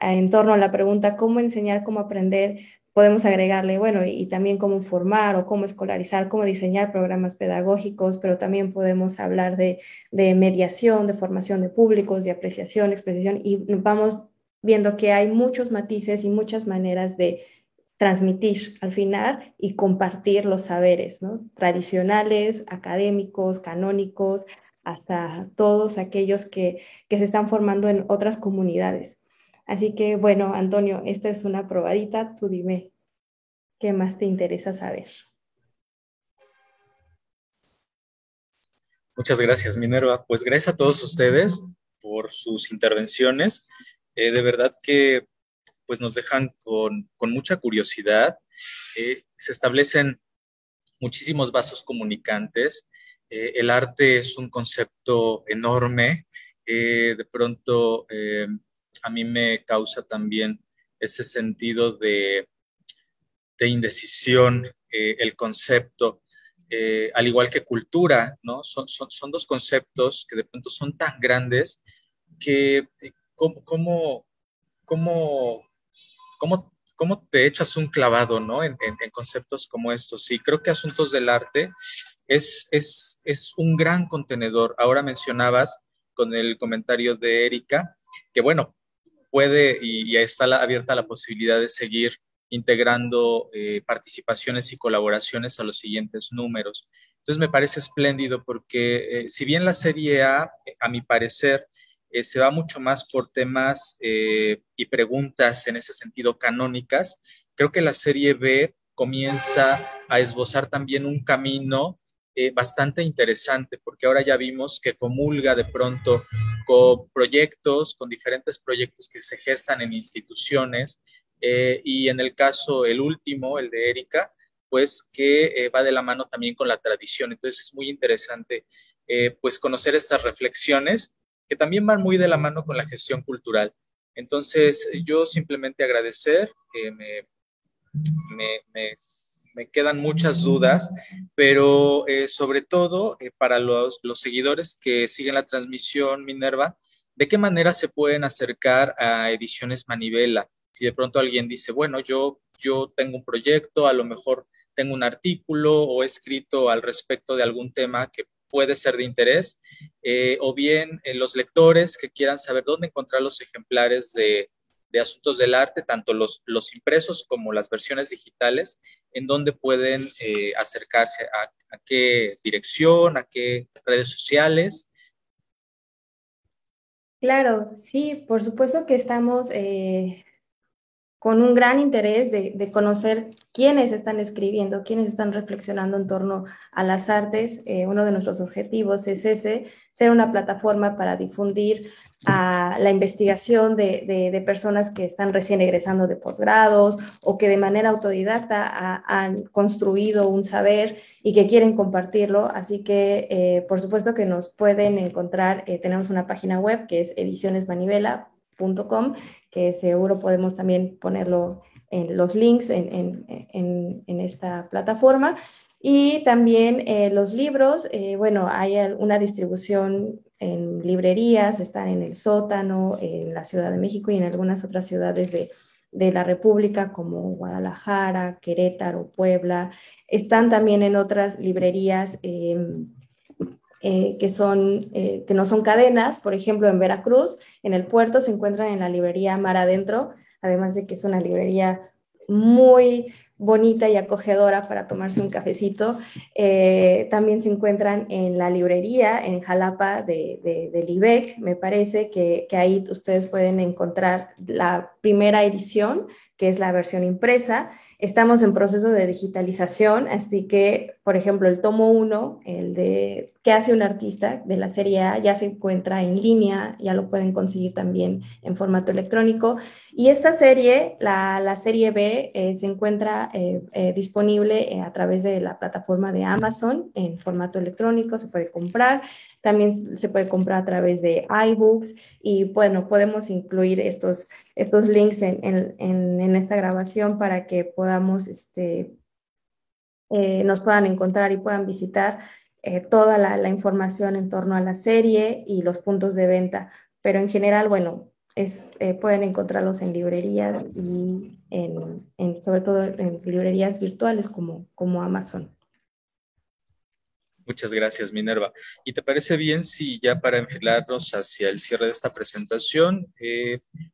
en torno a la pregunta cómo enseñar, cómo aprender, podemos agregarle, bueno, y, también cómo formar o cómo escolarizar, cómo diseñar programas pedagógicos, pero también podemos hablar de, mediación, de formación de públicos, de apreciación, expresión, y vamos viendo que hay muchos matices y muchas maneras de transmitir al final y compartir los saberes, ¿no? Tradicionales, académicos, canónicos, hasta todos aquellos que, que se están formando en otras comunidades. Así que bueno, Antonio, esta es una probadita, tú dime qué más te interesa saber. Muchas gracias, Minerva. Pues gracias a todos ustedes por sus intervenciones. Eh, de verdad que pues nos dejan con, mucha curiosidad. Eh, se establecen muchísimos vasos comunicantes. Eh, el arte es un concepto enorme. de pronto a mí me causa también ese sentido de, de indecisión, eh, el concepto, eh, al igual que cultura, ¿no? Son, son, son, dos conceptos que de pronto son tan grandes que eh, ¿cómo, cómo, cómo, cómo, cómo te echas un clavado, ¿no? En, conceptos como estos. Sí, creo que Asuntos del Arte es, es, es un gran contenedor. Ahora mencionabas con el comentario de Erika, que bueno, puede y, ya está abierta la posibilidad de seguir integrando eh, participaciones y colaboraciones a los siguientes números. Entonces me parece espléndido porque eh, si bien la serie A, a mi parecer, eh, se va mucho más por temas y preguntas en ese sentido canónicas, creo que la serie B comienza a esbozar también un camino eh, bastante interesante, porque ahora ya vimos que comulga de pronto con proyectos, con diferentes proyectos que se gestan en instituciones, eh, y en el caso, el último, el de Erika, pues que eh, va de la mano también con la tradición. Entonces es muy interesante pues conocer estas reflexiones que también van muy de la mano con la gestión cultural. Entonces yo simplemente agradecer, que me me quedan muchas dudas, pero eh, sobre todo eh, para los, seguidores que siguen la transmisión Minerva, ¿de qué manera se pueden acercar a Ediciones Manivela? Si de pronto alguien dice, bueno, yo, yo tengo un proyecto, a lo mejor tengo un artículo o he escrito al respecto de algún tema que puede ser de interés, eh, o bien los lectores que quieran saber dónde encontrar los ejemplares de, de asuntos del arte, tanto los, los impresos como las versiones digitales, en donde pueden eh, acercarse a, qué dirección, a qué redes sociales. Claro, sí, por supuesto que estamos eh, con un gran interés de, conocer quiénes están escribiendo, quiénes están reflexionando en torno a las artes. Eh, uno de nuestros objetivos es ese, ser una plataforma para difundir a la investigación de, personas que están recién egresando de posgrados o que de manera autodidacta han construido un saber y que quieren compartirlo. Así que, eh, por supuesto que nos pueden encontrar, eh, tenemos una página web que es edicionesmanivela.com, que seguro podemos también ponerlo en los links en, en esta plataforma. Y también eh, los libros, eh, bueno, hay una distribución en librerías, están en el sótano, en la Ciudad de México y en algunas otras ciudades de, de la República como Guadalajara, Querétaro, Puebla. Están también en otras librerías em, eh, que, son, que no son cadenas, por ejemplo, en Veracruz, en el puerto se encuentran en la librería Mar Adentro, además de que es una librería muy bonita y acogedora para tomarse un cafecito. Eh, también se encuentran en la librería en Jalapa de, de, Libec, me parece que, que, ahí ustedes pueden encontrar la primera edición, que es la versión impresa, Estamos en proceso de digitalización, así que, por ejemplo, el tomo 1, el de ¿Qué hace un artista? de la serie A, ya se encuentra en línea, ya lo pueden conseguir también en formato electrónico. Y esta serie, la, serie B, eh, se encuentra eh, eh, disponible a través de la plataforma de Amazon en formato electrónico, se puede comprar. También se puede comprar a través de iBooks y bueno, podemos incluir estos, estos links en, en esta grabación para que podamos, este, eh, nos puedan encontrar y puedan visitar eh, toda la, información en torno a la serie y los puntos de venta. Pero en general, bueno, es, eh, pueden encontrarlos en librerías y en, sobre todo en librerías virtuales como, como Amazon. Muchas gracias, Minerva. ¿Y te parece bien si ya para enfilarnos hacia el cierre de esta presentación,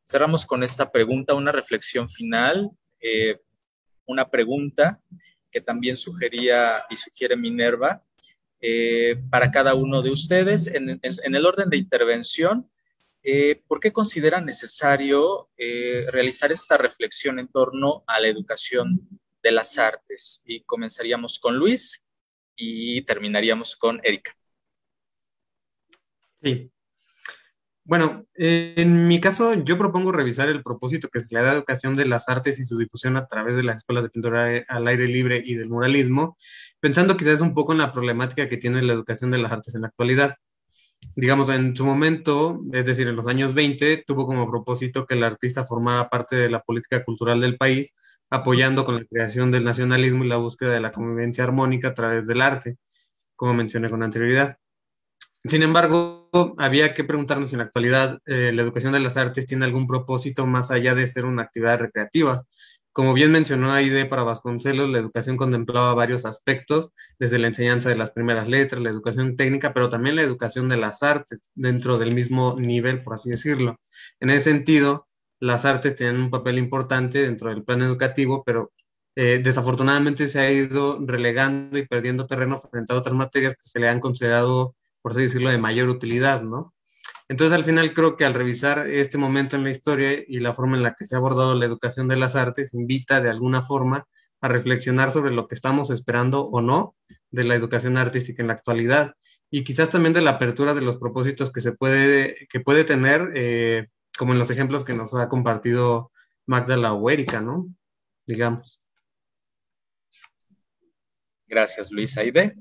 cerramos con esta pregunta, una reflexión final una pregunta que también sugería y sugiere Minerva eh, para cada uno de ustedes. En, el orden de intervención, eh, ¿por qué consideran necesario eh, realizar esta reflexión en torno a la educación de las artes? Y comenzaríamos con Luis y terminaríamos con Erika. Sí, bueno, en mi caso yo propongo revisar el propósito que se da a educación de las artes y su difusión a través de las escuelas de pintura al aire libre y del muralismo, pensando quizás un poco en la problemática que tiene la educación de las artes en la actualidad. Digamos, en su momento, es decir, en los años 20, tuvo como propósito que el artista formara parte de la política cultural del país, apoyando con la creación del nacionalismo y la búsqueda de la convivencia armónica a través del arte, como mencioné con anterioridad. Sin embargo, había que preguntarnos si en la actualidad eh, la educación de las artes tiene algún propósito más allá de ser una actividad recreativa. Como bien mencionó Aide para Vasconcelos, la educación contemplaba varios aspectos, desde la enseñanza de las primeras letras, la educación técnica, pero también la educación de las artes dentro del mismo nivel, por así decirlo. En ese sentido, las artes tienen un papel importante dentro del plan educativo, pero eh, desafortunadamente se ha ido relegando y perdiendo terreno frente a otras materias que se le han considerado por así decirlo, de mayor utilidad, ¿no? Entonces, al final creo que al revisar este momento en la historia y la forma en la que se ha abordado la educación de las artes, invita de alguna forma a reflexionar sobre lo que estamos esperando o no de la educación artística en la actualidad y quizás también de la apertura de los propósitos que se puede, que puede tener, eh, como en los ejemplos que nos ha compartido Magdala o Erika, ¿no? Digamos. Gracias, Luisa. ¿Aide?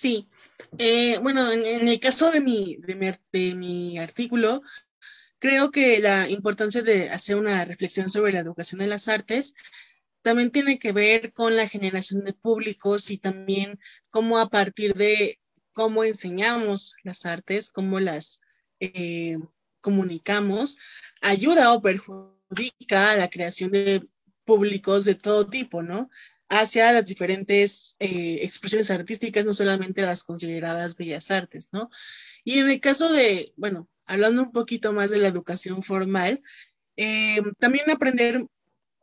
Sí, eh, bueno, en, el caso de mi, de mi artículo, creo que la importancia de hacer una reflexión sobre la educación en las artes también tiene que ver con la generación de públicos y también cómo a partir de cómo enseñamos las artes, cómo las eh, comunicamos, ayuda o perjudica a la creación de públicos de todo tipo, ¿no? Hacia las diferentes eh, expresiones artísticas, no solamente las consideradas bellas artes, ¿no? Y en el caso de, bueno, hablando un poquito más de la educación formal, eh, también aprender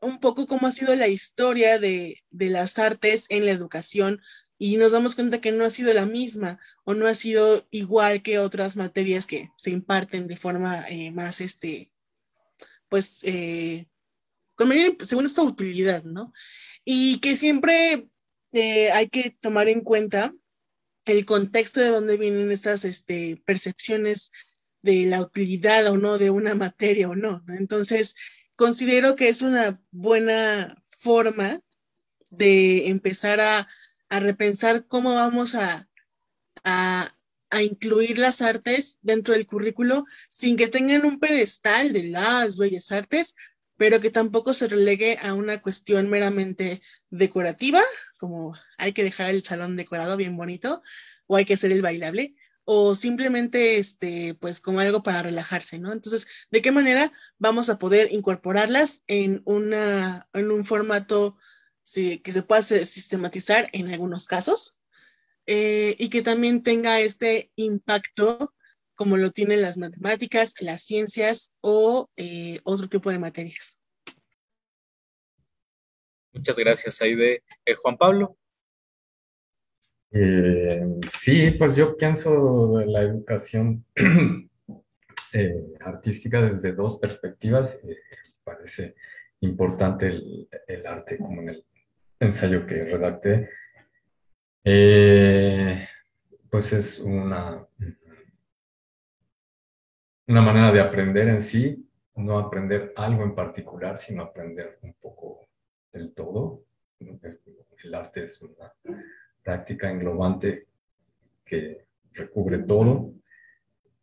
un poco cómo ha sido la historia de, las artes en la educación y nos damos cuenta que no ha sido la misma o no ha sido igual que otras materias que se imparten de forma eh, más, este, pues, con según esta utilidad, ¿no? Y que siempre eh, hay que tomar en cuenta el contexto de dónde vienen estas este, percepciones de la utilidad o no de una materia o no. Entonces, considero que es una buena forma de empezar a, repensar cómo vamos a, a, incluir las artes dentro del currículo sin que tengan un pedestal de las bellas artes, pero que tampoco se relegue a una cuestión meramente decorativa, como hay que dejar el salón decorado bien bonito o hay que hacer el bailable, o simplemente, este, pues como algo para relajarse, ¿no? Entonces, ¿de qué manera vamos a poder incorporarlas en, una, en un formato que se pueda sistematizar en algunos casos eh, y que también tenga este impacto como lo tienen las matemáticas, las ciencias o eh, otro tipo de materias? Muchas gracias, Aide. Eh, Juan Pablo. Eh, sí, pues yo pienso la educación eh, artística desde dos perspectivas. Eh, parece importante el, arte, como en el ensayo que redacté. pues es una, una manera de aprender en sí, no aprender algo en particular, sino aprender un poco del todo. El arte es una práctica englobante que recubre todo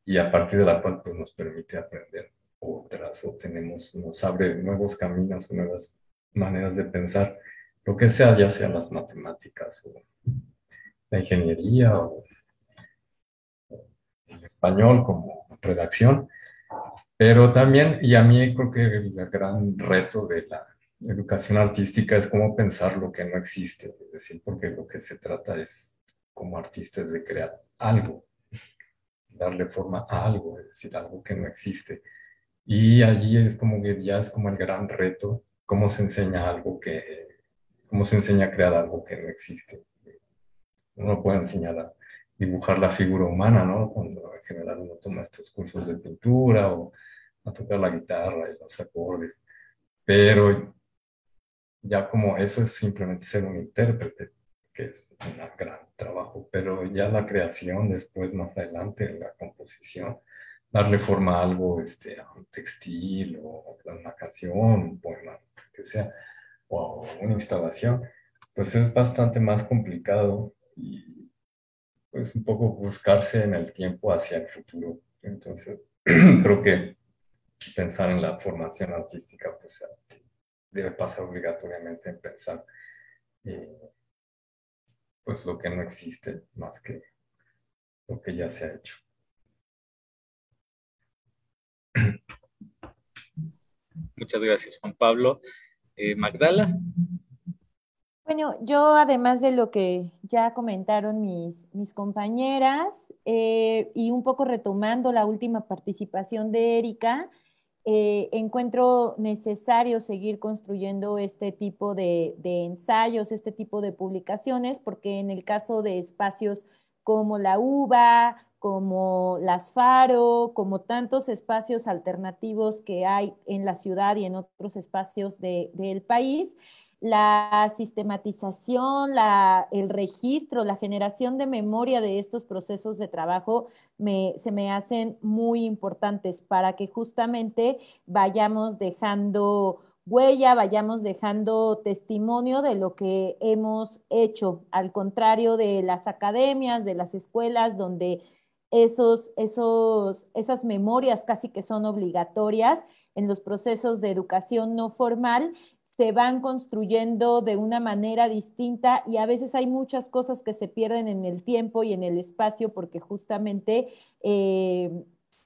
y a partir de la cual pues, nos permite aprender otras o tenemos, nos abre nuevos caminos, nuevas maneras de pensar, lo que sea, ya sea las matemáticas o la ingeniería o el español como redacción, pero también, y a mí creo que el gran reto de la educación artística es cómo pensar lo que no existe, es decir, porque lo que se trata es, como artistas, de crear algo, darle forma a algo, es decir, algo que no existe. Y allí es como que ya es como el gran reto, cómo se enseña algo que, cómo se enseña a crear algo que no existe. Uno puede enseñar a dibujar la figura humana, ¿no? Cuando en general uno toma estos cursos de pintura o a tocar la guitarra y los acordes. Pero ya como eso es simplemente ser un intérprete, que es un gran trabajo, pero ya la creación después, más adelante, la composición, darle forma a algo, este, a un textil o una canción, un poema, que sea, o una instalación, pues es bastante más complicado y pues un poco buscarse en el tiempo hacia el futuro. Entonces, creo que pensar en la formación artística, pues debe pasar obligatoriamente en pensar eh, pues lo que no existe más que lo que ya se ha hecho. Muchas gracias, Juan Pablo. Eh, Magdala. Bueno, yo además de lo que ya comentaron mis, mis compañeras eh, y un poco retomando la última participación de Erika, eh, encuentro necesario seguir construyendo este tipo de, ensayos, este tipo de publicaciones, porque en el caso de espacios como la UBA, como las Faro, como tantos espacios alternativos que hay en la ciudad y en otros espacios del país, la sistematización, el registro, la generación de memoria de estos procesos de trabajo se me hacen muy importantes para que justamente vayamos dejando huella, vayamos dejando testimonio de lo que hemos hecho, al contrario de las academias, de las escuelas, donde esos, esos, esas memorias casi que son obligatorias en los procesos de educación no formal se van construyendo de una manera distinta y a veces hay muchas cosas que se pierden en el tiempo y en el espacio porque justamente, eh,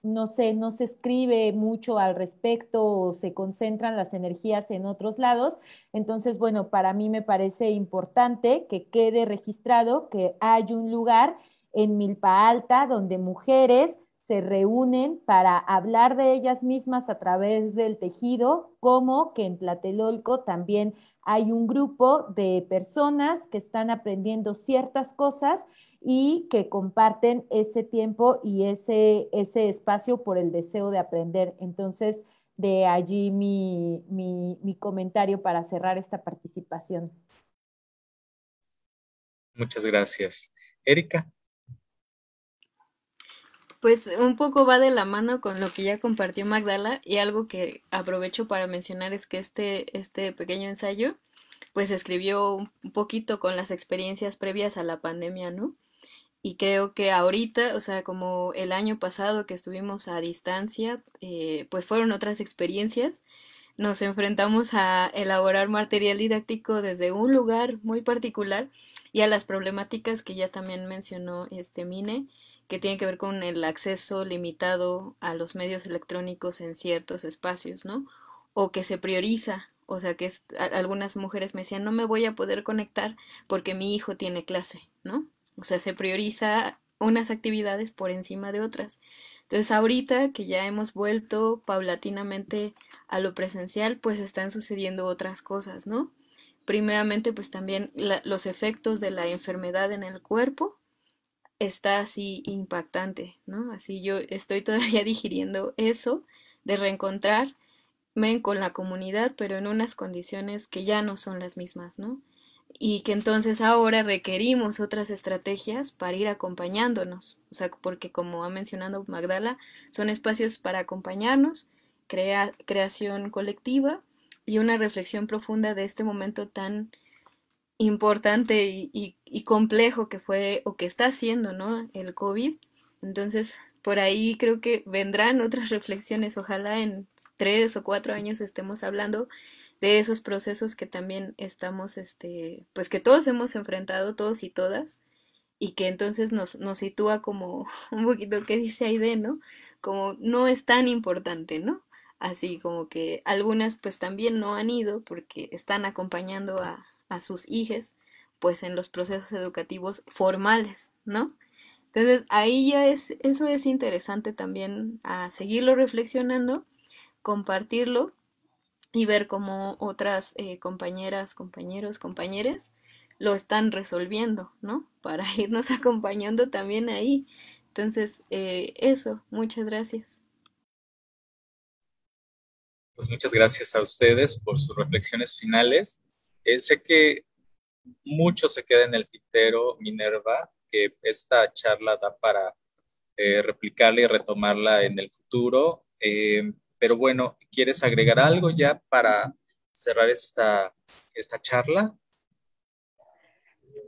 no sé, no se escribe mucho al respecto o se concentran las energías en otros lados. Entonces, bueno, para mí me parece importante que quede registrado que hay un lugar en Milpa Alta donde mujeres se reúnen para hablar de ellas mismas a través del tejido, como que en Tlatelolco también hay un grupo de personas que están aprendiendo ciertas cosas y que comparten ese tiempo y ese, ese espacio por el deseo de aprender. Entonces, de allí mi, mi comentario para cerrar esta participación. Muchas gracias. Erika. Pues un poco va de la mano con lo que ya compartió Magdala y algo que aprovecho para mencionar es que este, este pequeño ensayo pues escribió un poquito con las experiencias previas a la pandemia, ¿no? Y creo que ahorita, o sea, como el año pasado que estuvimos a distancia, eh, pues fueron otras experiencias. Nos enfrentamos a elaborar material didáctico desde un lugar muy particular y a las problemáticas que ya también mencionó este Mine que tiene que ver con el acceso limitado a los medios electrónicos en ciertos espacios, ¿no? O que se prioriza, o sea, que algunas mujeres me decían, no me voy a poder conectar porque mi hijo tiene clase, ¿no? O sea, se prioriza unas actividades por encima de otras. Entonces, ahorita que ya hemos vuelto paulatinamente a lo presencial, pues están sucediendo otras cosas, ¿no? Primeramente, pues también los efectos de la enfermedad en el cuerpo, está así impactante, ¿no? Así yo estoy todavía digiriendo eso de reencontrarme con la comunidad, pero en unas condiciones que ya no son las mismas, ¿no? Y que entonces ahora requerimos otras estrategias para ir acompañándonos, o sea, porque como ha mencionado Magdala, son espacios para acompañarnos, crea creación colectiva y una reflexión profunda de este momento tan importante y, complejo que fue o que está haciendo, ¿no? El COVID. Entonces, por ahí creo que vendrán otras reflexiones. Ojalá en tres o cuatro años estemos hablando de esos procesos que también estamos, este, pues que todos hemos enfrentado, todos y todas, y que entonces nos, nos sitúa como un poquito que dice Aide, ¿no? Como no es tan importante, ¿no? Así como que algunas pues también no han ido porque están acompañando a, a sus hijos, pues en los procesos educativos formales, ¿no? Entonces ahí ya es, eso es interesante también a seguirlo reflexionando, compartirlo y ver cómo otras eh, compañeras, compañeros, compañeres lo están resolviendo, ¿no? Para irnos acompañando también ahí. Entonces, eh, eso, muchas gracias. Pues muchas gracias a ustedes por sus reflexiones finales. Eh, sé que mucho se queda en el tintero, Minerva, que esta charla da para eh, replicarla y retomarla en el futuro. Eh, pero bueno, ¿quieres agregar algo ya para cerrar esta, esta charla?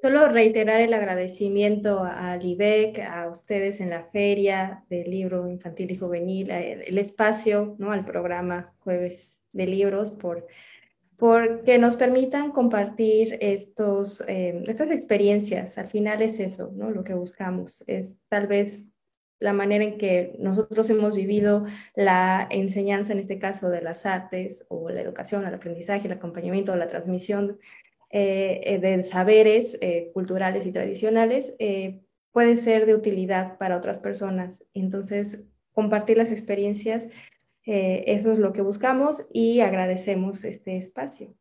Solo reiterar el agradecimiento a Libec, a ustedes en la feria del libro infantil y juvenil, el, el espacio, ¿no? al programa Jueves de Libros por porque nos permitan compartir estos, eh, estas experiencias. Al final es eso, ¿no? Lo que buscamos. Es tal vez la manera en que nosotros hemos vivido la enseñanza, en este caso, de las artes o la educación, el aprendizaje, el acompañamiento, la transmisión eh, eh, de saberes culturales y tradicionales, puede ser de utilidad para otras personas. Entonces, compartir las experiencias eh, eso es lo que buscamos y agradecemos este espacio.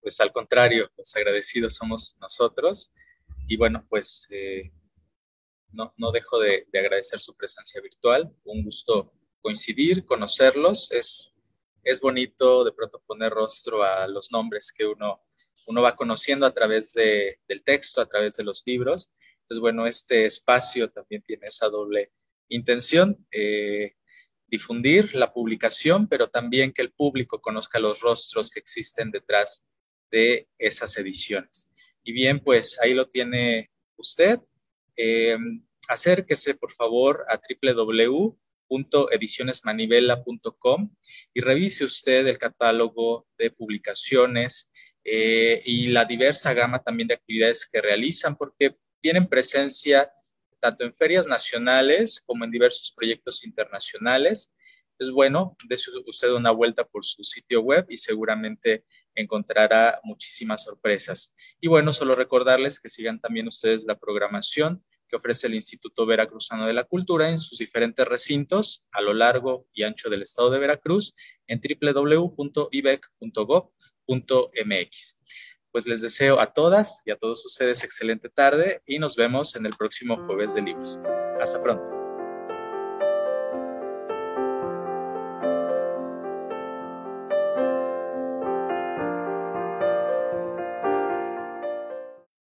Pues al contrario, los agradecidos somos nosotros. Y bueno, pues eh, no, no dejo de, de, agradecer su presencia virtual. Un gusto coincidir, conocerlos. Es, es bonito de pronto poner rostro a los nombres que uno, uno va conociendo a través de, del texto, a través de los libros. Entonces, bueno, este espacio también tiene esa doble intención. Eh, difundir la publicación, pero también que el público conozca los rostros que existen detrás de esas ediciones. Y bien, pues ahí lo tiene usted. Eh, acérquese, por favor, a www.edicionesmanivela.com y revise usted el catálogo de publicaciones eh, y la diversa gama también de actividades que realizan, porque tienen presencia tanto en ferias nacionales como en diversos proyectos internacionales. Es bueno, dése usted una vuelta por su sitio web y seguramente encontrará muchísimas sorpresas. Y bueno, solo recordarles que sigan también ustedes la programación que ofrece el Instituto Veracruzano de la Cultura en sus diferentes recintos a lo largo y ancho del estado de Veracruz en www.ibec.gov.mx pues les deseo a todas y a todos ustedes excelente tarde y nos vemos en el próximo jueves de libros. Hasta pronto.